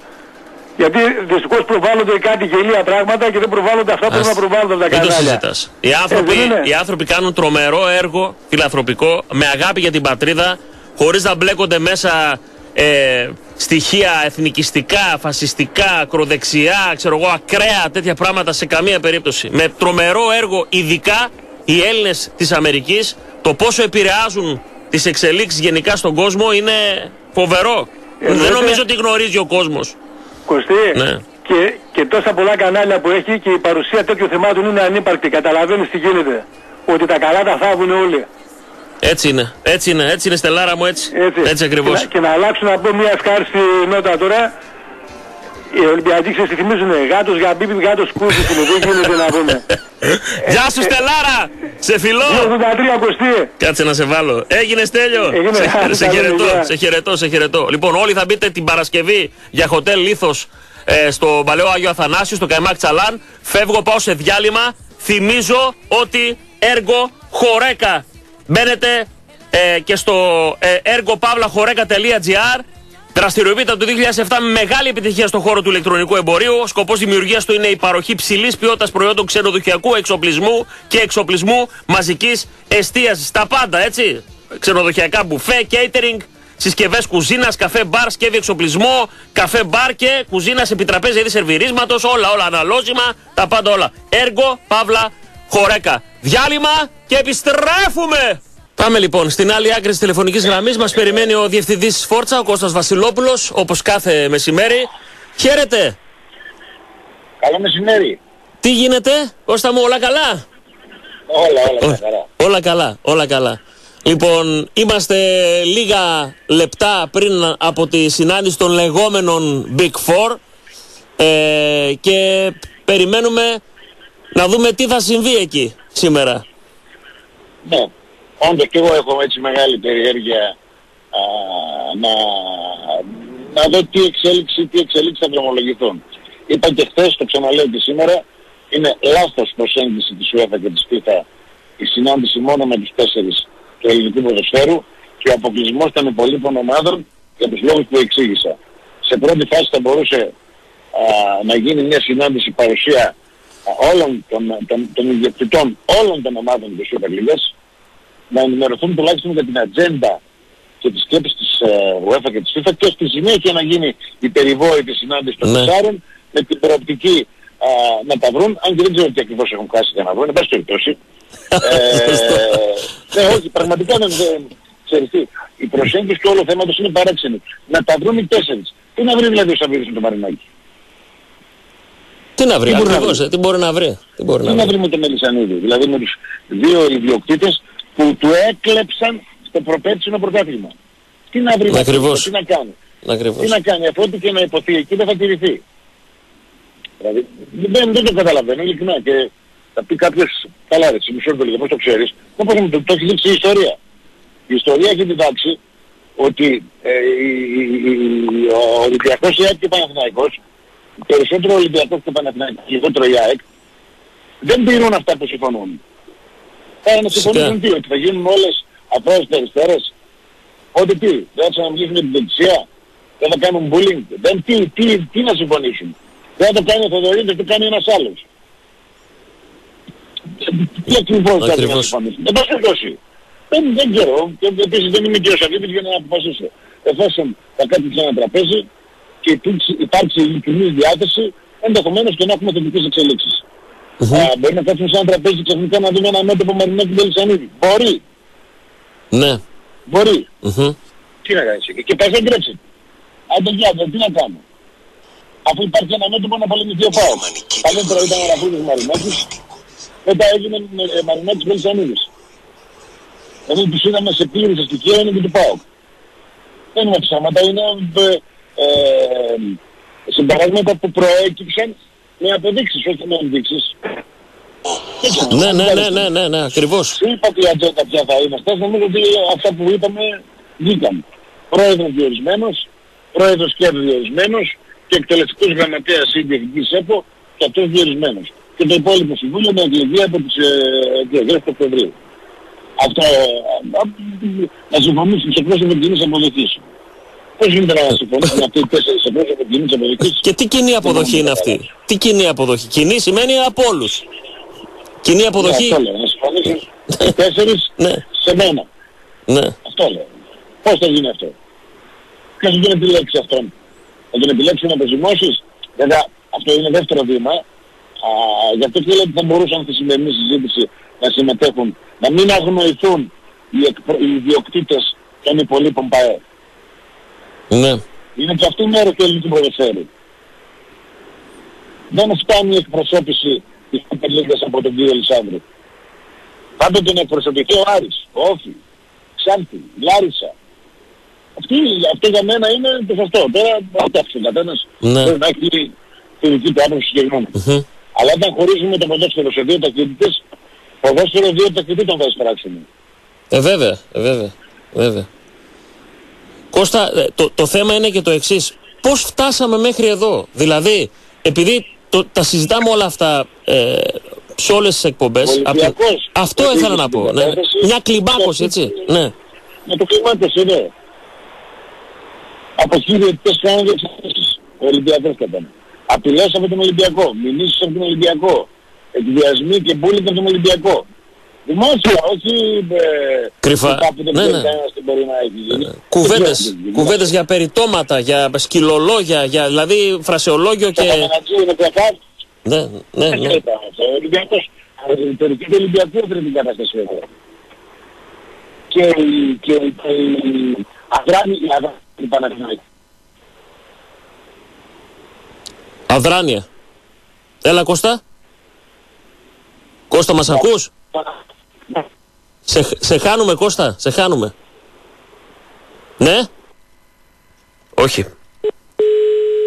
Γιατί δυστυχώς προβάλλονται κάτι γελία πράγματα και δεν προβάλλονται αυτά που πρέπει να προβάλλονται από τα Μην το κανάλια. συζητάς. Οι άνθρωποι, Ε, δεν είναι. οι άνθρωποι κάνουν τρομερό έργο φιλανθρωπικό με αγάπη για την πατρίδα χωρίς να μπλέκονται μέσα ε, στοιχεία εθνικιστικά, φασιστικά, ακροδεξιά, ξέρω εγώ, ακραία τέτοια πράγματα σε καμία περίπτωση. Με τρομερό έργο, ειδικά οι Έλληνες της Αμερικής, το πόσο επηρεάζουν τις εξελίξεις γενικά στον κόσμο είναι φοβερό. Δεν Εννοείται- νομίζω ότι γνωρίζει ο κόσμος. Κωστή, Ναι. και, και τόσα πολλά κανάλια που έχει και η παρουσία τέτοιων θεμάτων είναι ανύπαρκτη. Καταλαβαίνεις τι γίνεται. Ότι τα καλά τα θάβουν όλοι. Έτσι είναι, έτσι είναι, έτσι είναι Στελάρα μου, έτσι. Έτσι, Έτσι ακριβώς. Και, να, και να αλλάξω να πω μια ευχάριστη νότα τώρα. Οι Ολυμπιακοί ξέρεις τι θυμίζουνε. Γάτος για μπίπι, γάτος κούζι φίλε. Δεν γίνεται να πούμε. Γεια σου Στελάρα! Σε φιλό! 83 Κωστή. Κάτσε να σε βάλω. Έγινε Στέλιο! Έγινε. Σε, Άντε, σε καλή χαιρετώ, δουλειά. σε χαιρετώ, σε χαιρετώ. Λοιπόν, όλοι θα μπείτε την Παρασκευή για χοτέλ Λίθος ε, στο Παλαιό Άγιο Αθανάσιο, στο Καϊμάκ Τσαλάν. Φεύγω, πάω σε διάλειμμα. Θυμίζω ότι έργο χορέκα. Μπαίνετε ε, και στο ε, έργο-χορέκα.gr Δραστηριοποιείται από το 2007 με μεγάλη επιτυχία στον χώρο του ηλεκτρονικού εμπορίου. Ο σκοπός δημιουργίας του είναι η παροχή ψηλής ποιότητας προϊόντων ξενοδοχειακού εξοπλισμού και εξοπλισμού μαζικής εστίασης. Τα πάντα, έτσι. Ξενοδοχειακά μπουφέ, catering, συσκευές κουζίνας, καφέ μπαρ, σκεύη εξοπλισμό, καφέ μπαρ και κουζίνας επιτραπέζια είδη σερβιρίσματος. Όλα, όλα αναλώσιμα, τα πάντα όλα. Έργο, παύλα, χορέκα. Διάλειμμα και επιστρέφουμε! Πάμε λοιπόν στην άλλη άκρη της τηλεφωνικής γραμμής. Μας περιμένει ο διευθυντής Φόρτσα, ο Κώστας Βασιλόπουλος, όπως κάθε μεσημέρι. Χαίρετε! Καλό μεσημέρι. Τι γίνεται, Κώστα μου, όλα καλά; Όλα, όλα, Όλα, καλά. όλα καλά, όλα καλά. Λοιπόν, είμαστε λίγα λεπτά πριν από τη συνάντηση των λεγόμενων Big Four ε, και περιμένουμε να δούμε τι θα συμβεί εκεί σήμερα. Ναι, όντως και εγώ έχω έτσι μεγάλη περιέργεια α, να, να δω τι εξέλιξη, τι εξέλιξη θα δρομολογηθούν. Είπα και χθες, το ξαναλέω και σήμερα, είναι λάθος προσέγγιση της UEFA και της FIFA η συνάντηση μόνο με τους τέσσερις του ελληνικού ποδοσφαίρου και ο αποκλεισμός των υπολείπων ομάδων για τους λόγους που εξήγησα. Σε πρώτη φάση θα μπορούσε α, να γίνει μια συνάντηση παρουσία α, όλων των, των, των ιδιοκτητών όλων των ομάδων της Super League να ενημερωθούν τουλάχιστον για την ατζέντα και τις σκέψεις της ε, UEFA και της FIFA και στη συνέχεια να γίνει η περιβόητη συνάντηση των Ναι. τεσσάρων με την προοπτική α, να τα βρουν, αν και δεν ξέρω τι ακριβώς έχουν χάσει για να βρουν, εν πάση περιπτώσει. ε, ναι, όχι, πραγματικά δεν, δεν ξέρεις τι. Η προσέγγιση του όλου θέματος είναι παράξενη. Να τα βρουν οι τέσσερις. Τι να βρει δηλαδή ο Σαββίδης με το Μαρινάκι. Τι να βρει, Τι μπορεί να ακριβώς, βρει; ε, τι μπορεί να βρει. Τι μπορεί Τι να να βρει. βρει με το Μελισανίδη. Δηλαδή με τους δύο ιδιοκτήτες που του έκλεψαν στο προπέτυχο πρωτάθλημα. Τι να βρει με αυτό, Ακριβώς. τι να κάνει; Ακριβώς. Τι να κάνει, αφού ό,τι και να υποθεί εκεί δεν θα τηρηθεί. Δηλαδή, δεν, δεν το καταλαβαίνω, ειλικρινά. Και θα πει κάποιος, καλά ρε, μισό λεπτό λίγο, πώς το ξέρεις. Δεν πώς το, το έχει δείξει η ιστορία. Η ιστορία έχει διδάξει ότι ε, η- η- η- ο Ολυμπιακός η ΑΕΚ και ο Παναθηναϊκός, περισσότερο ο Ολυμπιακός και ο Παναθηναϊκός, λιγότερο η ΑΕΚ, δεν τηρούν αυτά που συμφωνούν. Θα να συμφωνήσουν τι, ότι θα γίνουν όλες απρόσιτες αριστερές. Ότι τι, δεν θα ξαναμιλήσουν με την δεξιά, δεν θα κάνουν bullying, δεν τι, τι, τι να συμφωνήσουν. Δεν θα το κάνει ο Θοδωρής, δεν το κάνει ένας άλλος. Τι ακριβώς θα Ακριβώς. να συμφωνήσουμε. Εν πάση περιπτώσει. Δεν, δεν ξέρω. Και επίσης δεν είμαι και ο Σαββίδης για να αποφασίσω. Εφόσον θα κάτσει σε ένα τραπέζι και υπάρξει, υπάρξει ειλικρινής διάθεση, ενδεχομένως και να έχουμε θετικές εξελίξεις. Α, μπορεί να κάτσουμε σε ένα τραπέζι και ξαφνικά να δούμε ένα μέτωπο Μαρινάκη Μπελισανίδη. Μπορεί. Ναι. Μπορεί. Μμμ. Τι να κάνεις εκεί. Και πας δεν Brexit. Αν δεν κάνω, τι να κάνω. Αφού υπάρχει ένα μέτωπο να πολεμηθεί ο ΠΑΟΚ. Παλιότερα ήταν ο Ραφούδης Μαρινάκης. Μετά έγινε ε, Μαρινάκης Μπελισανίδης. Δηλαδή τους είδαμε σε πλήρη στοιχεία είναι και του ΠΑΟΚ. Δεν είναι ψάματα, είναι ε, ε, συμπεράσματα που προέκυψαν με αποδείξεις, όχι με ενδείξεις. Ναι, ναι, ναι, ναι, ναι, ναι, ακριβώς. Σου είπα ότι η ατζέντα ποια θα είναι. Χθες νομίζω ότι αυτά που είπαμε βγήκαν. Πρόεδρος διορισμένος, πρόεδρος και διορισμένος και εκτελεστικός γραμματέας ή διευθυντής ΕΠΟ και αυτός διορισμένος. Και το υπόλοιπο συμβούλιο με εκλεγεί από τις ε, εκλογές του Οκτωβρίου. Αυτό, ε, α, να συμφωνήσουν σε πρόσωπο κοινής αποδοχής. Πώς γίνεται να συμφωνήσουν αυτοί οι τέσσερις σε πρόσωπο κοινής αποδοχής. Και τι κοινή αποδοχή είναι αυτή; Τι κοινή αποδοχή; Κοινή σημαίνει από όλους. Κοινή αποδοχή. Ναι, αυτό λέω, να συμφωνήσουν οι τέσσερις Ναι, σε μένα. ναι. Αυτό λέω. Πώς θα γίνει αυτό; Ποιος δεν τον επιλέξει αυτόν; Θα τον επιλέξει να αποζημώσεις. Βέβαια αυτό είναι δεύτερο βήμα. Α, γι' αυτό και λέω ότι θα μπορούσαν στη σημερινή συζήτηση να συμμετέχουν, να μην αγνοηθούν οι, εκπρο... οι ιδιοκτήτες των υπολείπων ΠαΕ. Ναι. Είναι και αυτή η μέρα του ελληνικού ποδοσφαίρου. Δεν φτάνει η εκπροσώπηση της Πελίγας από τον κύριο Λισάνδρου. Πάντοτε να εκπροσωπηθεί ο Άρης, ο Όφη, Ξάνθη, Λάρισα. Αυτή, αυτό για μένα είναι το σωστό. Τώρα εντάξει, ο καθένας Ναι. μπορεί να έχει τη δική του άποψη συγκεκριμένα. Μμμ. Αλλά όταν χωρίζουμε το ποδόσφαιρο σε δύο ταχύτητες, ποδόσφαιρο δύο ταχυτήτων θα εισπράξουμε. Ε, βέβαια, ε, βέβαια, βέβαια. Κώστα, ε, το, το θέμα είναι και το εξής. Πώς φτάσαμε μέχρι εδώ, Δηλαδή, επειδή το, τα συζητάμε όλα αυτά ε, σε όλες τις εκπομπές. Ολυμπιακός. Αυτό Επειδή ήθελα να στην πω. Ναι. κατάσταση- Μια κλιμάκωση, έτσι. Ναι. Με το κλιμάκος είναι. Αποχείρετες κάνουν εξαρτήσεις. Ο Ολυμπιακός κατάνε. Απειλές από τον Ολυμπιακό. Μηνύσεις από τον Ολυμπιακό. Εκβιασμοί και μπούλινγκ από τον Ολυμπιακό. Δημόσια, όχι ε, Κρυφά. κάπου δεν Ναι, ξέρει ναι. κανένας τι μπορεί να έχει γίνει. Κουβέντες, Δημόσια. κουβέντες για περιτώματα, για σκυλολόγια, για δηλαδή φρασεολόγιο Το και... Παπανατζή είναι πλακάτ. Ναι, ναι, Δεν ναι. ξέρετε αυτό. Ο Ολυμπιακός, αλλά η ρητορική του Ολυμπιακού έφερε την κατάσταση εδώ. Και η, και η, και η αδράνη, η αδράνη του Παναθηναϊκού. Αδράνεια. Έλα Κώστα. Κώστα μας ακούς; Σε, σε χάνουμε Κώστα, σε χάνουμε. Ναι; Όχι.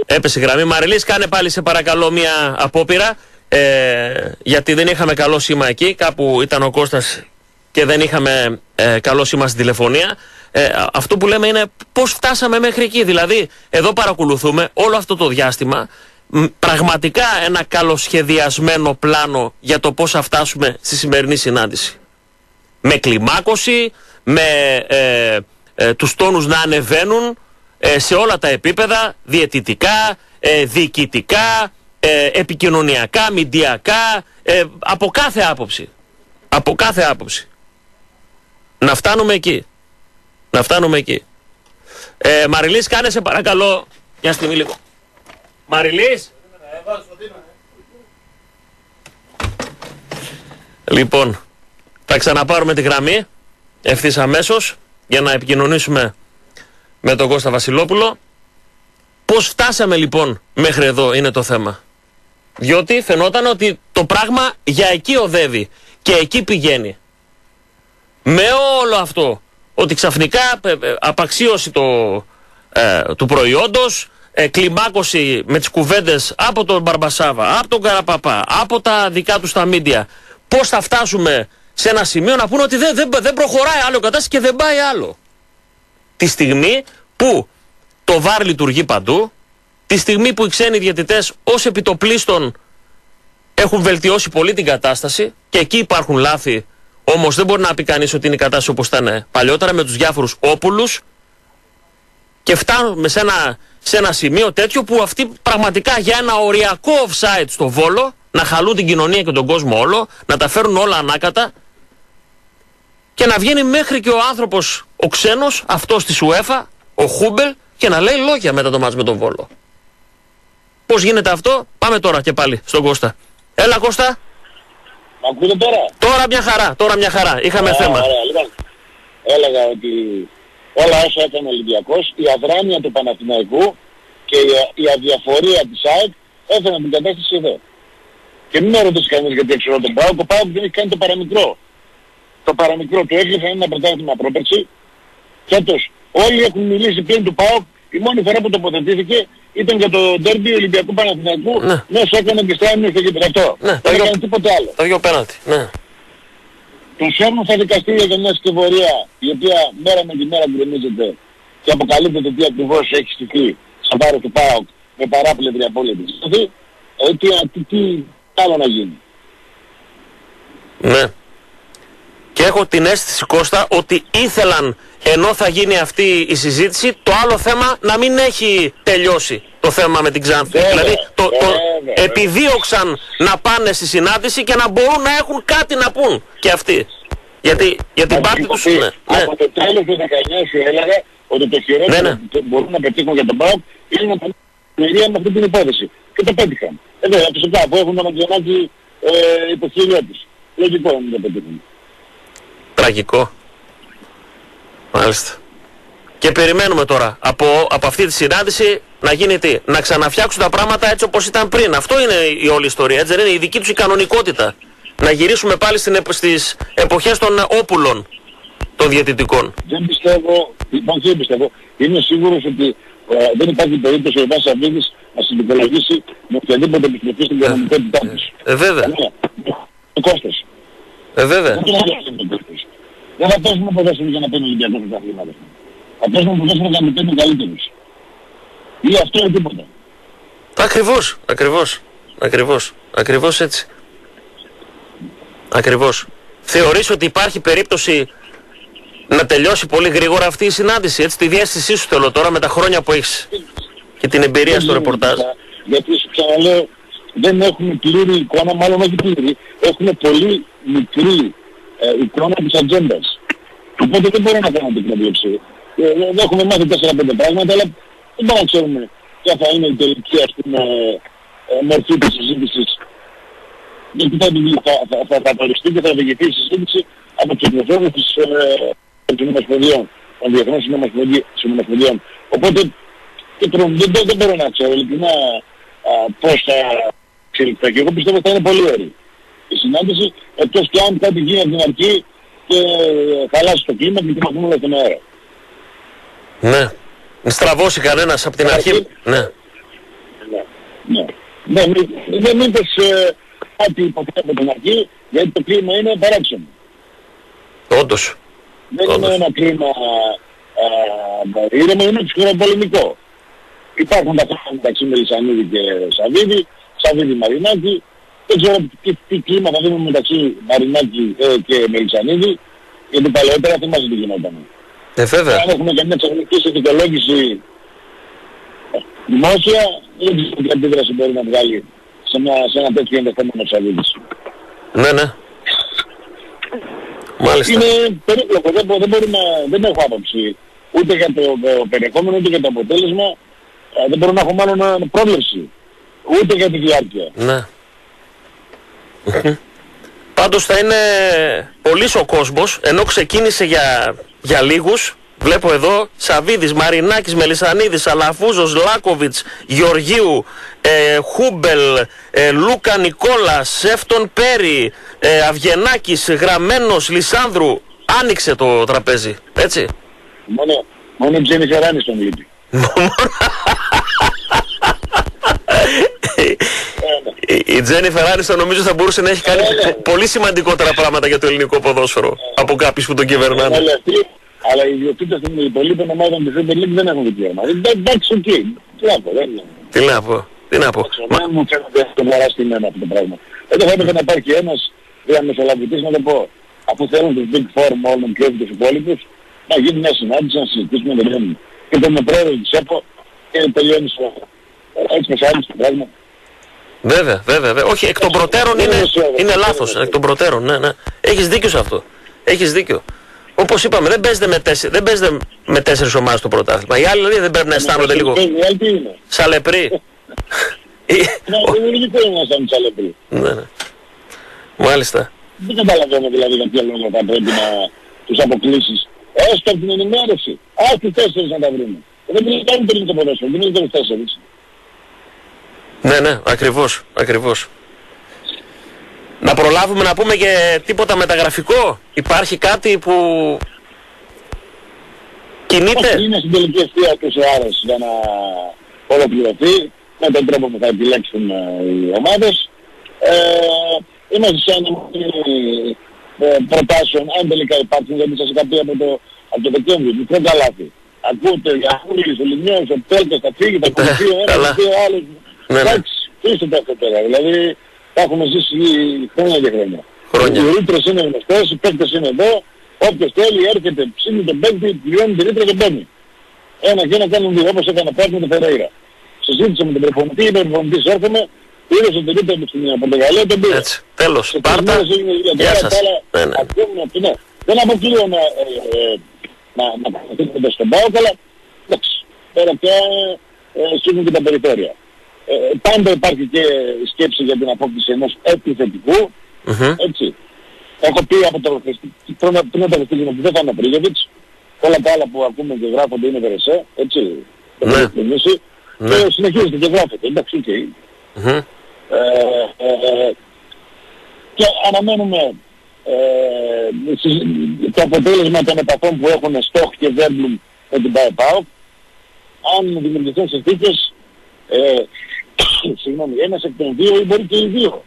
Έπεσε η γραμμή. Μαριλής, κάνε πάλι σε παρακαλώ μια απόπειρα. Ε, γιατί δεν είχαμε καλό σήμα εκεί. Κάπου ήταν ο Κώστας και δεν είχαμε ε, καλό σήμα στην τηλεφωνία. Ε, α- αυτό που λέμε είναι πώς φτάσαμε μέχρι εκεί. Δηλαδή, εδώ παρακολουθούμε όλο αυτό το διάστημα μ, πραγματικά ένα καλοσχεδιασμένο πλάνο για το πώς θα φτάσουμε στη σημερινή συνάντηση. Με κλιμάκωση, με ε, ε, τους τόνους να ανεβαίνουν ε, σε όλα τα επίπεδα, διαιτητικά, ε, διοικητικά, ε, επικοινωνιακά, μηντιακά, ε, από κάθε άποψη. Από κάθε άποψη. Να φτάνουμε εκεί. Να φτάνουμε εκεί. Ε, Μαριλής, κάνε σε παρακαλώ μια στιγμή λίγο. Μαριλής. Λοιπόν, θα ξαναπάρουμε τη γραμμή ευθύς αμέσως για να επικοινωνήσουμε με τον Κώστα Βασιλόπουλο. Πώς φτάσαμε λοιπόν μέχρι εδώ είναι το θέμα. Διότι φαινόταν ότι το πράγμα για εκεί οδεύει και εκεί πηγαίνει. Με όλο αυτό ότι ξαφνικά ε, ε, απαξίωση το, ε, του προϊόντος, ε, κλιμάκωση με τις κουβέντες από τον Μπαρμπασάβα, από τον Καραπαπά, από τα δικά τους τα μίντια, πώς θα φτάσουμε σε ένα σημείο να πούνε ότι δεν, δεν, δεν προχωράει άλλο η κατάσταση και δεν πάει άλλο. Τη στιγμή που το βάρ λειτουργεί παντού, τη στιγμή που οι ξένοι διαιτητές ως επιτοπλίστων έχουν βελτιώσει πολύ την κατάσταση και εκεί υπάρχουν λάθη, όμως δεν μπορεί να πει κανείς ότι είναι η κατάσταση όπως ήταν παλιότερα με τους διάφορους όπουλους και φτάνουμε σε ένα, σε ένα σημείο τέτοιο που αυτοί πραγματικά για ένα οριακό offside στο Βόλο να χαλούν την κοινωνία και τον κόσμο όλο, να τα φέρουν όλα ανάκατα και να βγαίνει μέχρι και ο άνθρωπος, ο ξένος, αυτός της UEFA, ο Χούμπελ, και να λέει λόγια μετά το μάτς με τον Βόλο. Πώς γίνεται αυτό, πάμε τώρα και πάλι στον Κώστα. Έλα Κώστα. Μ' ακούτε τώρα; Τώρα μια χαρά, τώρα μια χαρά. Είχαμε Ωραία, θέμα. Ωραία, λοιπόν, έλεγα ότι όλα όσα έκανε ο Ολυμπιακός, η αδράνεια του Παναθηναϊκού και η, η αδιαφορία της ΑΕΚ έφεραν την κατάσταση εδώ. Και μην με ρωτήσει κανείς γιατί έξω τον ΠΑΟΚ, ο ΠΑΟΚ δεν έχει κάνει το παραμικρό. Το παραμικρό του έκλεισε ένα πρωτάθλημα πρόπερση. Φέτος όλοι έχουν μιλήσει πλέον του ΠΑΟΚ. Η μόνη φορά που τοποθετήθηκε ήταν για το ντέρμπι Ολυμπιακού Παναθηναϊκού. Ναι. Ναι, σου έκανε και στράμινο στο κέντρο. Αυτό. Ναι, το δεν ίδιο- έκανε τίποτε άλλο. Τα δυο πέναλτι. Ναι. Τον φέρνουν στα δικαστήρια για μια σκευωρία η οποία μέρα με τη μέρα γκρεμίζεται και αποκαλύπτεται τι ακριβώς έχει στηθεί στο βάρος του ΠΑΟΚ με παράπλευρη απόλυτη. Δηλαδή, ε, τι, τι, τι άλλο να γίνει. Ναι. Και έχω την αίσθηση Κώστα ότι ήθελαν ενώ θα γίνει αυτή η συζήτηση το άλλο θέμα να μην έχει τελειώσει το θέμα με την Ξάνθη. Βέβαια, δηλαδή το, το βέβαια, επιδίωξαν να πάνε στη συνάντηση και να μπορούν να έχουν κάτι να πούν και αυτοί. Γιατί για την Να πάρτη σου τους... πω, Ναι, ναι. Από το τέλος του 19 σου έλεγα ότι το χειρότερο Ναι, ναι. που μπορούν να πετύχουν για τον ΠΑΟΚ είναι να πετύχουν την ευκαιρία με αυτή την υπόθεση. Και το πέτυχαν. Ε, βέβαια, φυσικά που έχουν τον Μαντζονάκη ε, υποχείριό τους. Λογικό είναι να το πετύχουν. Τραγικό. Μάλιστα. Και περιμένουμε τώρα από, από αυτή τη συνάντηση να γίνει τι. Να ξαναφτιάξουν τα πράγματα έτσι όπως ήταν πριν. Αυτό είναι η όλη ιστορία. Έτσι δεν είναι η δική τους η κανονικότητα. Να γυρίσουμε πάλι στην, επ- στις εποχές των όπουλων των διαιτητικών. Δεν πιστεύω, λοιπόν δεν πιστεύω, είμαι σίγουρος ότι ε, δεν υπάρχει περίπτωση ο Βάσης Αβίδης να συνδικολογήσει με οποιαδήποτε επιστροφή στην κανονικότητά της. Ε, βέβαια. Ναι. Το κόστος. Ε, βέβαια. Δεν το αλλάξουμε το κόστος. Δεν θα παίζουμε ποδόσφαιρο για να παίρνει ο Ολυμπιακός τα αθλήματα. Θα παίζουμε ποδόσφαιρο για να μην παίρνει καλύτερους. Ή αυτό ή τίποτα. Ακριβώς, ακριβώς, ακριβώς, ακριβώς έτσι. Ακριβώς. Θεωρείς ότι υπάρχει περίπτωση να τελειώσει πολύ γρήγορα αυτή η συνάντηση, έτσι τη διέστησή σου θέλω τώρα με τα χρόνια που έχεις και την εμπειρία στο Δεν ρεπορτάζ; γίνεται, Γιατί σου ξαναλέω, δεν έχουμε πλήρη εικόνα, μάλλον όχι πλήρη, έχουμε πολύ μικρή ε, εικόνα της ατζέντας. Οπότε δεν μπορώ να κάνω την προβλέψη. Ε, δεν έχουμε μάθει 4-5 πράγματα, αλλά δεν μπορούμε να ξέρουμε ποια θα είναι η τελική ας πούμε, ε, μορφή της συζήτησης. Γιατί θα, θα, θα, θα, θα παριστεί και θα οδηγηθεί η συζήτηση από τους εκπροσώπους της ε, των συνομοσπονδιών, των διεθνών συνομοσπονδι- συνομοσπονδιών. Οπότε και προ- δεν, δεν, δεν μπορώ να ξέρω ειλικρινά α, πώς θα εξελιχθεί. Και εγώ πιστεύω ότι θα είναι πολύ ωραία η συνάντηση, εκτός και αν κάτι γίνει από την αρχή και ε, χαλάσει το κλίμα και κοιμαθούμε όλα στον αέρα. Ναι. Στραβώσει κανένας από την αρχή. Ναι. Ναι. Ναι. Ναι, μην, δεν μην πες ε, κάτι υποθέτω από την αρχή, γιατί το κλίμα είναι παράξενο. Όντως. Δεν είναι ένα κλίμα α, ήρεμο, είναι ψυχροπολεμικό. Υπάρχουν τα πράγματα μεταξύ Μελισανίδη και Σαββίδη, Σαββίδη Μαρινάκη. Δεν ξέρω τι, τι κλίμα θα δούμε μεταξύ Μαρινάκη ε, και Μελισανίδη, γιατί παλαιότερα θυμάσαι τι γινόταν. Ε, βέβαια. Αν έχουμε καμιά ξαφνική συνθηκολόγηση δημόσια, δεν ξέρω τι αντίδραση μπορεί να βγάλει σε, μια, σε ένα τέτοιο ενδεχόμενο Σαββίδης. Ναι, ναι. Μάλιστα. Είναι περίπλοκο, δεν, μπο- δεν, μπορούμε, δεν έχω άποψη ούτε για το, το περιεχόμενο ούτε για το αποτέλεσμα. Ε, δεν μπορώ να έχω μάλλον ε, πρόβλεψη. Ούτε για τη διάρκεια. Ναι. Πάντως θα είναι πολύς ο κόσμος, ενώ ξεκίνησε για, για λίγους. Βλέπω εδώ Σαβίδης, Μαρινάκης, Μελισανίδης, Αλαφούζος, Λάκοβιτς, Γεωργίου, ε, Χούμπελ, ε, Λούκα Νικόλας, Σέφτον Πέρι, ε, Αυγενάκης, Γραμμένος, Λισάνδρου. Άνοιξε το τραπέζι, έτσι. Μόνο, μόνο η Τζένιφερ Άνιστον λείπει. Η- Η Τζένιφερ Άνιστον νομίζω θα μπορούσε να έχει κάνει πο- πολύ σημαντικότερα πράγματα για το ελληνικό ποδόσφαιρο από κάποιους που τον κυβερνάνε. Όλοι αυτοί, αλλά οι ιδιοκτήτες των υπολείπων ομάδων της Super League δεν έχουν δικαίωμα. Ε, Εντάξει, οκ. Τι να πω, δεν είναι. Τι να πω, τι να πω. Μα- Δεν μου φαίνεται το παράστημενο αυτό το πράγμα. Εδώ θα έπρεπε να υπάρχει ένας διαμεσολαβητής να το πω. Αφού θέλουν τους Big Four μόνον και όχι τους υπόλοιπους, να γίνει μια συνάντηση, να συζητήσουμε δεν είναι. Και τον πρόεδρο της ΕΠΟ και τελειώνει στο... Έτσι με άλλο το πράγμα. Βέβαια, βέβαια, βέβαια. Όχι, εκ των προτέρων Δεν είναι, είναι σίγουρο, είναι δεν λάθος. είναι Εκ των προτέρων, ναι, ναι. Έχεις δίκιο σε αυτό. Έχεις δίκιο. Όπως είπαμε, δεν παίζετε με, τέσσερι, δεν παίζετε με τέσσερις ομάδες το πρωτάθλημα. Οι άλλοι δηλαδή δεν πρέπει να αισθάνονται λίγο Οι άλλοι τι είναι. σαλεπροί. Ή- Ναι, δημιουργικό είναι να σαν τσαλεπρί. ναι, ναι. Μάλιστα. Δεν καταλαβαίνω δηλαδή για ποιο λόγο θα πρέπει να τους αποκλείσεις. Έστω από την ενημέρωση. Α, τους τέσσερις να τα βρούμε. Δεν πρέπει καν πριν το ποδόσφαιρο, δεν είναι τους τέσσερις. Ναι, ναι, ακριβώς, ακριβώς. Να προλάβουμε να πούμε και τίποτα μεταγραφικό; Υπάρχει κάτι που κινείται; Όχι, Είναι στην τελική ευθεία τους άρες για να ολοκληρωθεί με τον τρόπο που θα επιλέξουν ε, οι ομάδες. Ε, είμαστε σε ένα ε, προτάσεων, αν τελικά υπάρχουν, γιατί σας είχα πει από το, από το Δεκέμβριο, μικρό καλάθι. Ακούτε για Χούλης, ο Λιμιός, ο Πέλκας θα φύγει, θα ακολουθεί ο ένας, καλά. θα φύγει ο άλλος. Ναι, ναι. Εντάξει, είστε το αυτό τώρα. Δηλαδή, τα έχουμε ζήσει χρόνια και χρόνια. Χρόνια. Οι ρήτρες είναι γνωστές, οι παίκτες είναι εδώ. Όποιος θέλει έρχεται, ψήνει τον παίκτη, πληρώνει τη ρήτρα και μπαίνει. Ένα και ένα κάνουν δύο, όπως έκανε πάλι με τον Φεραίρα. Συζήτησα με τον προπονητή, είπε ο προπονητής έρχομαι, είδωσε την ρήτρα του στην Πορτογαλία, τον πήρε. Έτσι, τέλος. Σε Πάρτα. τρεις μέρες έγινε η δουλειά. Γεια Τώρα σας. τα άλλα Ναι, ναι. ακούμε αυτό, ναι. Δεν αποκλείω να, ε, ε, να, να παρακολουθείτε στον ΠΑΟΚ, αλλά εντάξει, τώρα πια ε, σίγουρα και τα περιθώρια. Ε, πάντα υπάρχει και σκέψη για την απόκτηση ενός επιθετικού, Μμμ. έτσι. Έχω πει από το πριν πριν από το Χριστούγεννα που δεν θα είναι ο Πρίγεβιτς, όλα τα άλλα που ακούμε και γράφονται είναι βερεσέ, έτσι. Το Ναι. έχω εκτιμήσει. Ναι. Και συνεχίζεται και γράφεται, εντάξει, οκ. Μμμ. Ε, ε, και αναμένουμε ε, συζ- το αποτέλεσμα των επαφών που έχουν Στόχ και Βέρνμπλουμ με την ΠΑΕ ΠΑΟΚ. Αν δημιουργηθούν συνθήκες, ε, συγγνώμη, ένας εκ των δύο ή μπορεί και οι δύο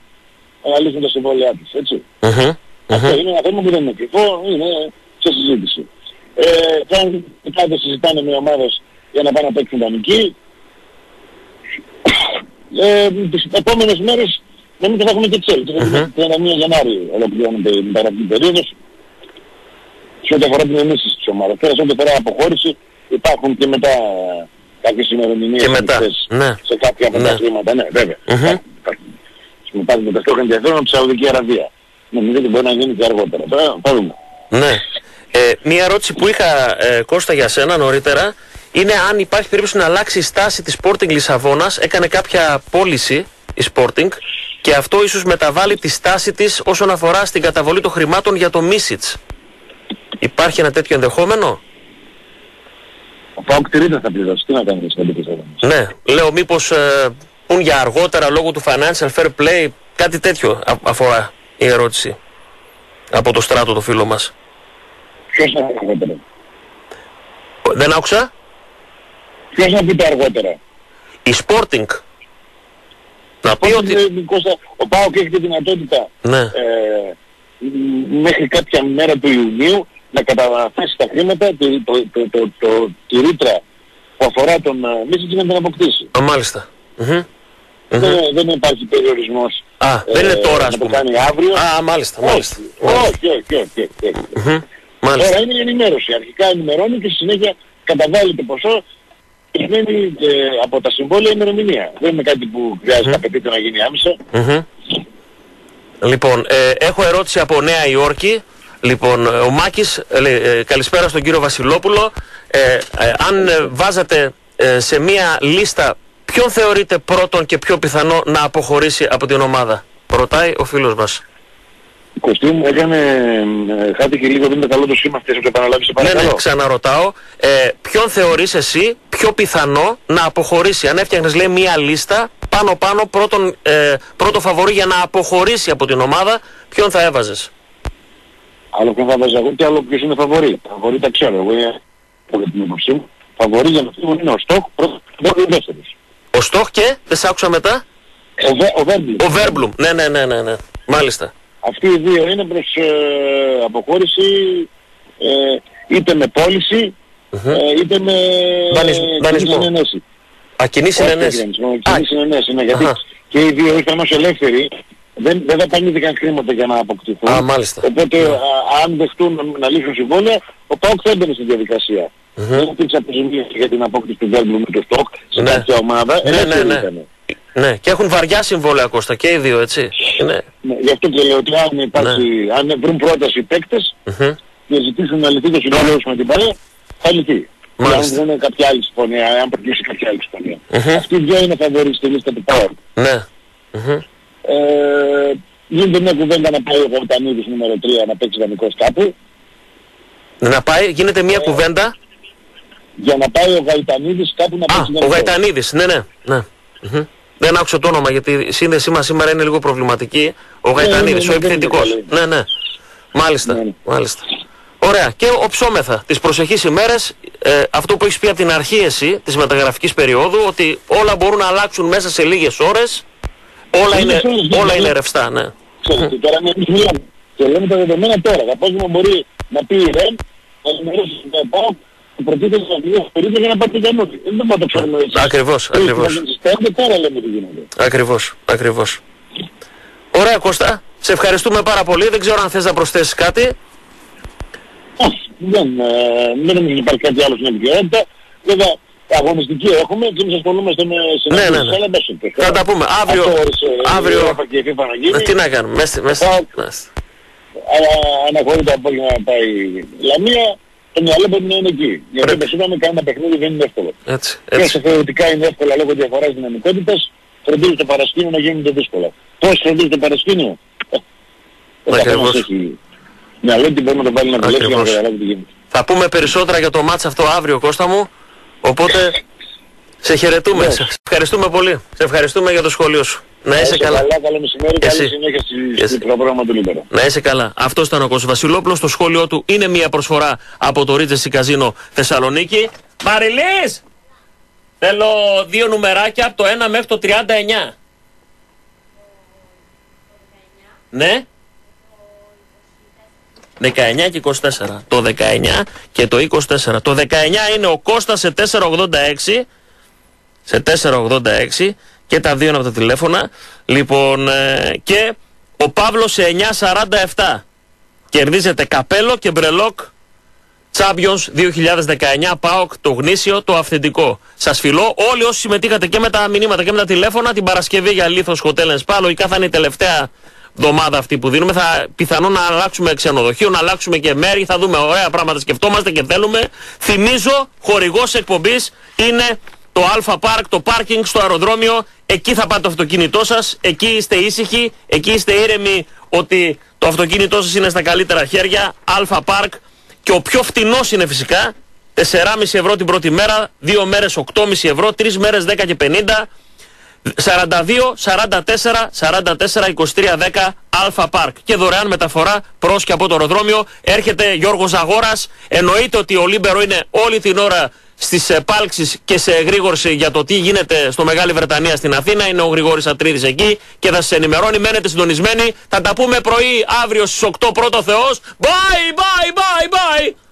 να λύσουν τα συμβόλαιά τους, έτσι. Μμμ. Αυτό είναι ένα θέμα που δεν είναι κρυφό, είναι σε συζήτηση. Ε, θα πάντα συζητάνε με ομάδες για να πάνε να παίξουν δανεική. Ε, τις επόμενες μέρες νομίζω θα έχουμε και εξέλιξη. Mm-hmm. 31 Γενάρη ολοκληρώνεται η μεταγραφική περίοδος. Σε ό,τι αφορά την ενίσχυση της ομάδας. Τώρα σε ό,τι αφορά αποχώρηση υπάρχουν και μετά κάποιες ημερομηνίες Και μετά, ανοιχτές ναι. σε κάποια από Ναι. τα χρήματα. Ναι, βέβαια. Μμμ. Υπάρχει με το στόχο ενδιαφέρον από τη Σαουδική Αραβία. Νομίζω ότι μπορεί να γίνει και αργότερα. Τώρα θα δούμε. Ναι. Ε, μία ερώτηση που είχα ε, Κώστα για σένα νωρίτερα είναι αν υπάρχει περίπτωση να αλλάξει η στάση της Sporting Λισαβόνας. Έκανε κάποια πώληση η Sporting και αυτό ίσως μεταβάλει τη στάση της όσον αφορά στην καταβολή των χρημάτων για το Μίσιτς. Υπάρχει ένα τέτοιο ενδεχόμενο; Ο Πάοκ τηρείται θα πληρώσει. Τι να κάνουμε στις πέντε Ναι, λέω μήπως ε, πουν για αργότερα λόγω του financial fair play, κάτι τέτοιο α- αφορά η ερώτηση από το στράτο το φίλο μας. Ποιος να πει αργότερα; Δεν άκουσα; Ποιος να πει το αργότερα; Η Sporting. Να πει ότι... ότι... Κώστα, ο Πάοκ έχει τη δυνατότητα Ναι. ε, μ, μέχρι κάποια μέρα του Ιουνίου να καταθέσει τα χρήματα, τη, το, το, το, το, τη ρήτρα που αφορά τον uh, Μίσιτς να την αποκτήσει. Α, μάλιστα. Μμμ. Δεν, δεν υπάρχει περιορισμός Α, δεν είναι τώρα, ας να το πούμε. κάνει αύριο. Α, μάλιστα, μάλιστα. Όχι, όχι, όχι, όχι, όχι, όχι. Μμμ. Μάλιστα. Τώρα είναι η ενημέρωση. Αρχικά ενημερώνει και στη συνέχεια καταβάλει το ποσό και μένει ε, από τα συμβόλαια ημερομηνία. Δεν είναι κάτι που χρειάζεται απαιτείται να γίνει άμεσα. Μμμ. Λοιπόν, ε, έχω ερώτηση από Νέα Υόρκη. Λοιπόν, ε, ο Μάκης, ε, λέει, ε, καλησπέρα στον κύριο Βασιλόπουλο. Ε, ε, αν ε, βάζατε ε, σε μία λίστα ποιον θεωρείτε πρώτον και πιο πιθανό να αποχωρήσει από την ομάδα; Ρωτάει ο φίλος μας. Κωστή μου έκανε ε, χάθηκε και λίγο δεν είναι καλό το σήμα αυτές να το επαναλάβεις σε Ναι, παρακαλώ. ναι, ξαναρωτάω. Ε, ποιον θεωρείς εσύ πιο πιθανό να αποχωρήσει; Αν έφτιαχνες λέει μία λίστα πάνω πάνω πρώτον, ε, πρώτο φαβορή για να αποχωρήσει από την ομάδα, ποιον θα έβαζες; Άλλο ποιον θα βάζα εγώ και άλλο ποιος είναι φαβορή. Φαβορή τα ξέρω. Εγώ είναι από την άποψή μου. Φαβορή για να φύγουν είναι ο Στόχ, πρώτος και δεύτερος. Ο Στόχ και, δεν σ' άκουσα μετά. Ο, Βε, ο Βέρμπλουμ. Ο Βέρμπλουμ. Ναι, ναι, ναι, ναι, ναι. Μάλιστα. Αυτοί οι δύο είναι προς ε, αποχώρηση ε, είτε με πώληση ε, είτε με Δανεισ- κοινή δανεισμό. συνενέση. Α, κοινή Όχι συνενέση. δανεισμό, Α, Κοινή συνενέση, ναι, γιατί Αχα. και οι δύο ήρθαν ως ελεύθεροι. Δεν, δεν δαπανήθηκαν χρήματα για να αποκτηθούν. Α, μάλιστα. Οπότε α, αν δεχτούν να, να λύσουν συμβόλαια, ο ΠΑΟΚ θα έμπαινε στη διαδικασία. Δεν υπήρξε αποζημίωση για την απόκτηση του Βέρμπλου με το Στόκ σε Ναι. κάποια ομάδα. Ναι, ναι, Ελεύθεροι ναι. ήτανε. Ναι, και έχουν βαριά συμβόλαια Κώστα και οι δύο, έτσι. Είναι. Ναι, γι' αυτό και λέω ότι αν, υπάρξει, αν βρουν πρόταση οι παίκτες Μμμ. και ζητήσουν να λυθεί το συμβόλαιο τους με την ΠΑΕ, θα λυθεί. Μάλιστα. Και αν βρουν κάποια άλλη συμφωνία, αν προκύψει κάποια άλλη συμφωνία. Μμμ. Αυτοί οι δυο είναι φαβοροί στη λίστα του ΠΑΟ. Ναι. Μμμ. Ε, γίνεται μια κουβέντα να πάει ο Γοητανίδης νούμερο 3 να παίξει δανεικός κάπου. Να πάει, γίνεται μια κουβέντα. Για να πάει ο Γαϊτανίδης κάπου να Α, παίξει ο δανεικός. Γαϊτανίδης, ναι, ναι. ναι. Μμμ. Δεν άκουσα το όνομα γιατί η σύνδεσή μας σήμερα είναι λίγο προβληματική. Ο Γαϊτανίδης, ναι, ο ναι, δεν είναι επιθετικός. καλή. Ναι, ναι. Μάλιστα, Ναι, ναι. μάλιστα. Ωραία. Και οψόμεθα τις προσεχείς ημέρες, ε, αυτό που έχεις πει από την αρχή εσύ, της μεταγραφικής περίοδου, ότι όλα μπορούν να αλλάξουν μέσα σε λίγες ώρες, όλα Σε είναι, λίγες ώρες, ναι, όλα ναι. είναι ρευστά, ναι. Ξέρετε, τώρα εμείς μιλάμε. Και λέμε τα δεδομένα τώρα. Το απόγευμα μπορεί να πει η ΡΕΜ, να ενημερώσει την ΠΑΟ, να προτείνει να βγει περίπου για να πάρει την κανότη. Δεν μπορούμε να το ξέρουμε έτσι. Ακριβώς, Τρεις ακριβώς. στις πέντε, τώρα λέμε τι γίνεται. Ακριβώς, ακριβώς. Ωραία Κώστα, σε ευχαριστούμε πάρα πολύ. Δεν ξέρω αν θες να προσθέσεις κάτι. Όχι, δεν, ε, δεν νομίζω ότι υπάρχει κάτι άλλο στην επικαιρότητα. Βέβαια, αγωνιστική έχουμε και εμείς ασχολούμαστε με Ναι, συναντήσεις, ναι, ναι. αλλά μέσα στο Θα τα πούμε. Αύριο, Αυτό όρισε η αύριο, UEFA και η FIFA να γίνει. Ε, τι να κάνουμε, μέσα, μέσα, Θα- μέσα. Αλλά αναχωρεί το απόγευμα να πάει η Λαμία, το μυαλό πρέπει να είναι εκεί. Γιατί όπως είπαμε, κανένα παιχνίδι δεν είναι εύκολο. Έτσι, Και έτσι. όσο θεωρητικά είναι εύκολα λόγω διαφοράς δυναμικότητας, φροντίζει το παρασκήνιο να γίνεται δύσκολα. Πώς φροντίζει το παρασκήνιο; Ε, Ο καθένας Ακριβώς. έχει μυαλό και μπορεί να το βάλει να δουλέψει για να Ακριβώς. καταλάβει τι γίνεται. Θα πούμε περισσότερα για το μάτς αυτό αύριο Κώστα μου. Οπότε σε χαιρετούμε. Ναι. Σε ευχαριστούμε πολύ. Σε ευχαριστούμε για το σχόλιο σου. Να είσαι καλά. καλά. Καλό μεσημέρι, Εσύ. καλή συνέχεια στη- Εσύ. στο πρόγραμμα του Λίμπερο. Να είσαι καλά. Αυτός ήταν ο Κώστας Βασιλόπουλος. Το σχόλιο του είναι μια προσφορά από το Regency Casino Θεσσαλονίκη. Μαριλής! Θέλω δύο νουμεράκια από το 1 μέχρι το 39. Ναι. 19 και 24. Το 19 και το 24. Το 19 είναι ο Κώστας σε 486 σε 486 και τα δύο είναι από τα τηλέφωνα. Λοιπόν, ε, και ο Παύλος σε 947. Κερδίζετε καπέλο και μπρελόκ Champions 2019 ΠΑΟΚ το γνήσιο, το αυθεντικό. Σας φιλώ όλοι όσοι συμμετείχατε και με τα μηνύματα και με τα τηλέφωνα την Παρασκευή για Λίθος Hotel Spa. Λογικά θα είναι η τελευταία εβδομάδα αυτή που δίνουμε. Θα πιθανόν να αλλάξουμε ξενοδοχείο, να αλλάξουμε και μέρη. Θα δούμε ωραία πράγματα, σκεφτόμαστε και θέλουμε. Θυμίζω, χορηγός εκπομπής είναι το Alpha Park, το πάρκινγκ στο αεροδρόμιο. Εκεί θα πάτε το αυτοκίνητό σας. Εκεί είστε ήσυχοι. Εκεί είστε ήρεμοι ότι το αυτοκίνητό σας είναι στα καλύτερα χέρια. Alpha Park. Και ο πιο φτηνός είναι φυσικά 4,5 ευρώ την πρώτη μέρα, 2 μέρες 8,5 ευρώ, 3 μέρες 10 και 50. 42, 44, 44, 23, 10 Alpha Park. Και δωρεάν μεταφορά προς και από το αεροδρόμιο. Έρχεται Γιώργος Αγόρας. Εννοείται ότι ο Λίμπερο είναι όλη την ώρα στις επάλξεις και σε εγρήγορση για το τι γίνεται στο Μεγάλη Βρετανία στην Αθήνα. Είναι ο Γρηγόρης Ατρίδης εκεί και θα σας ενημερώνει. Μένετε συντονισμένοι. Θα τα πούμε πρωί αύριο στις 8 πρώτα ο Θεός. Bye, bye, bye, bye.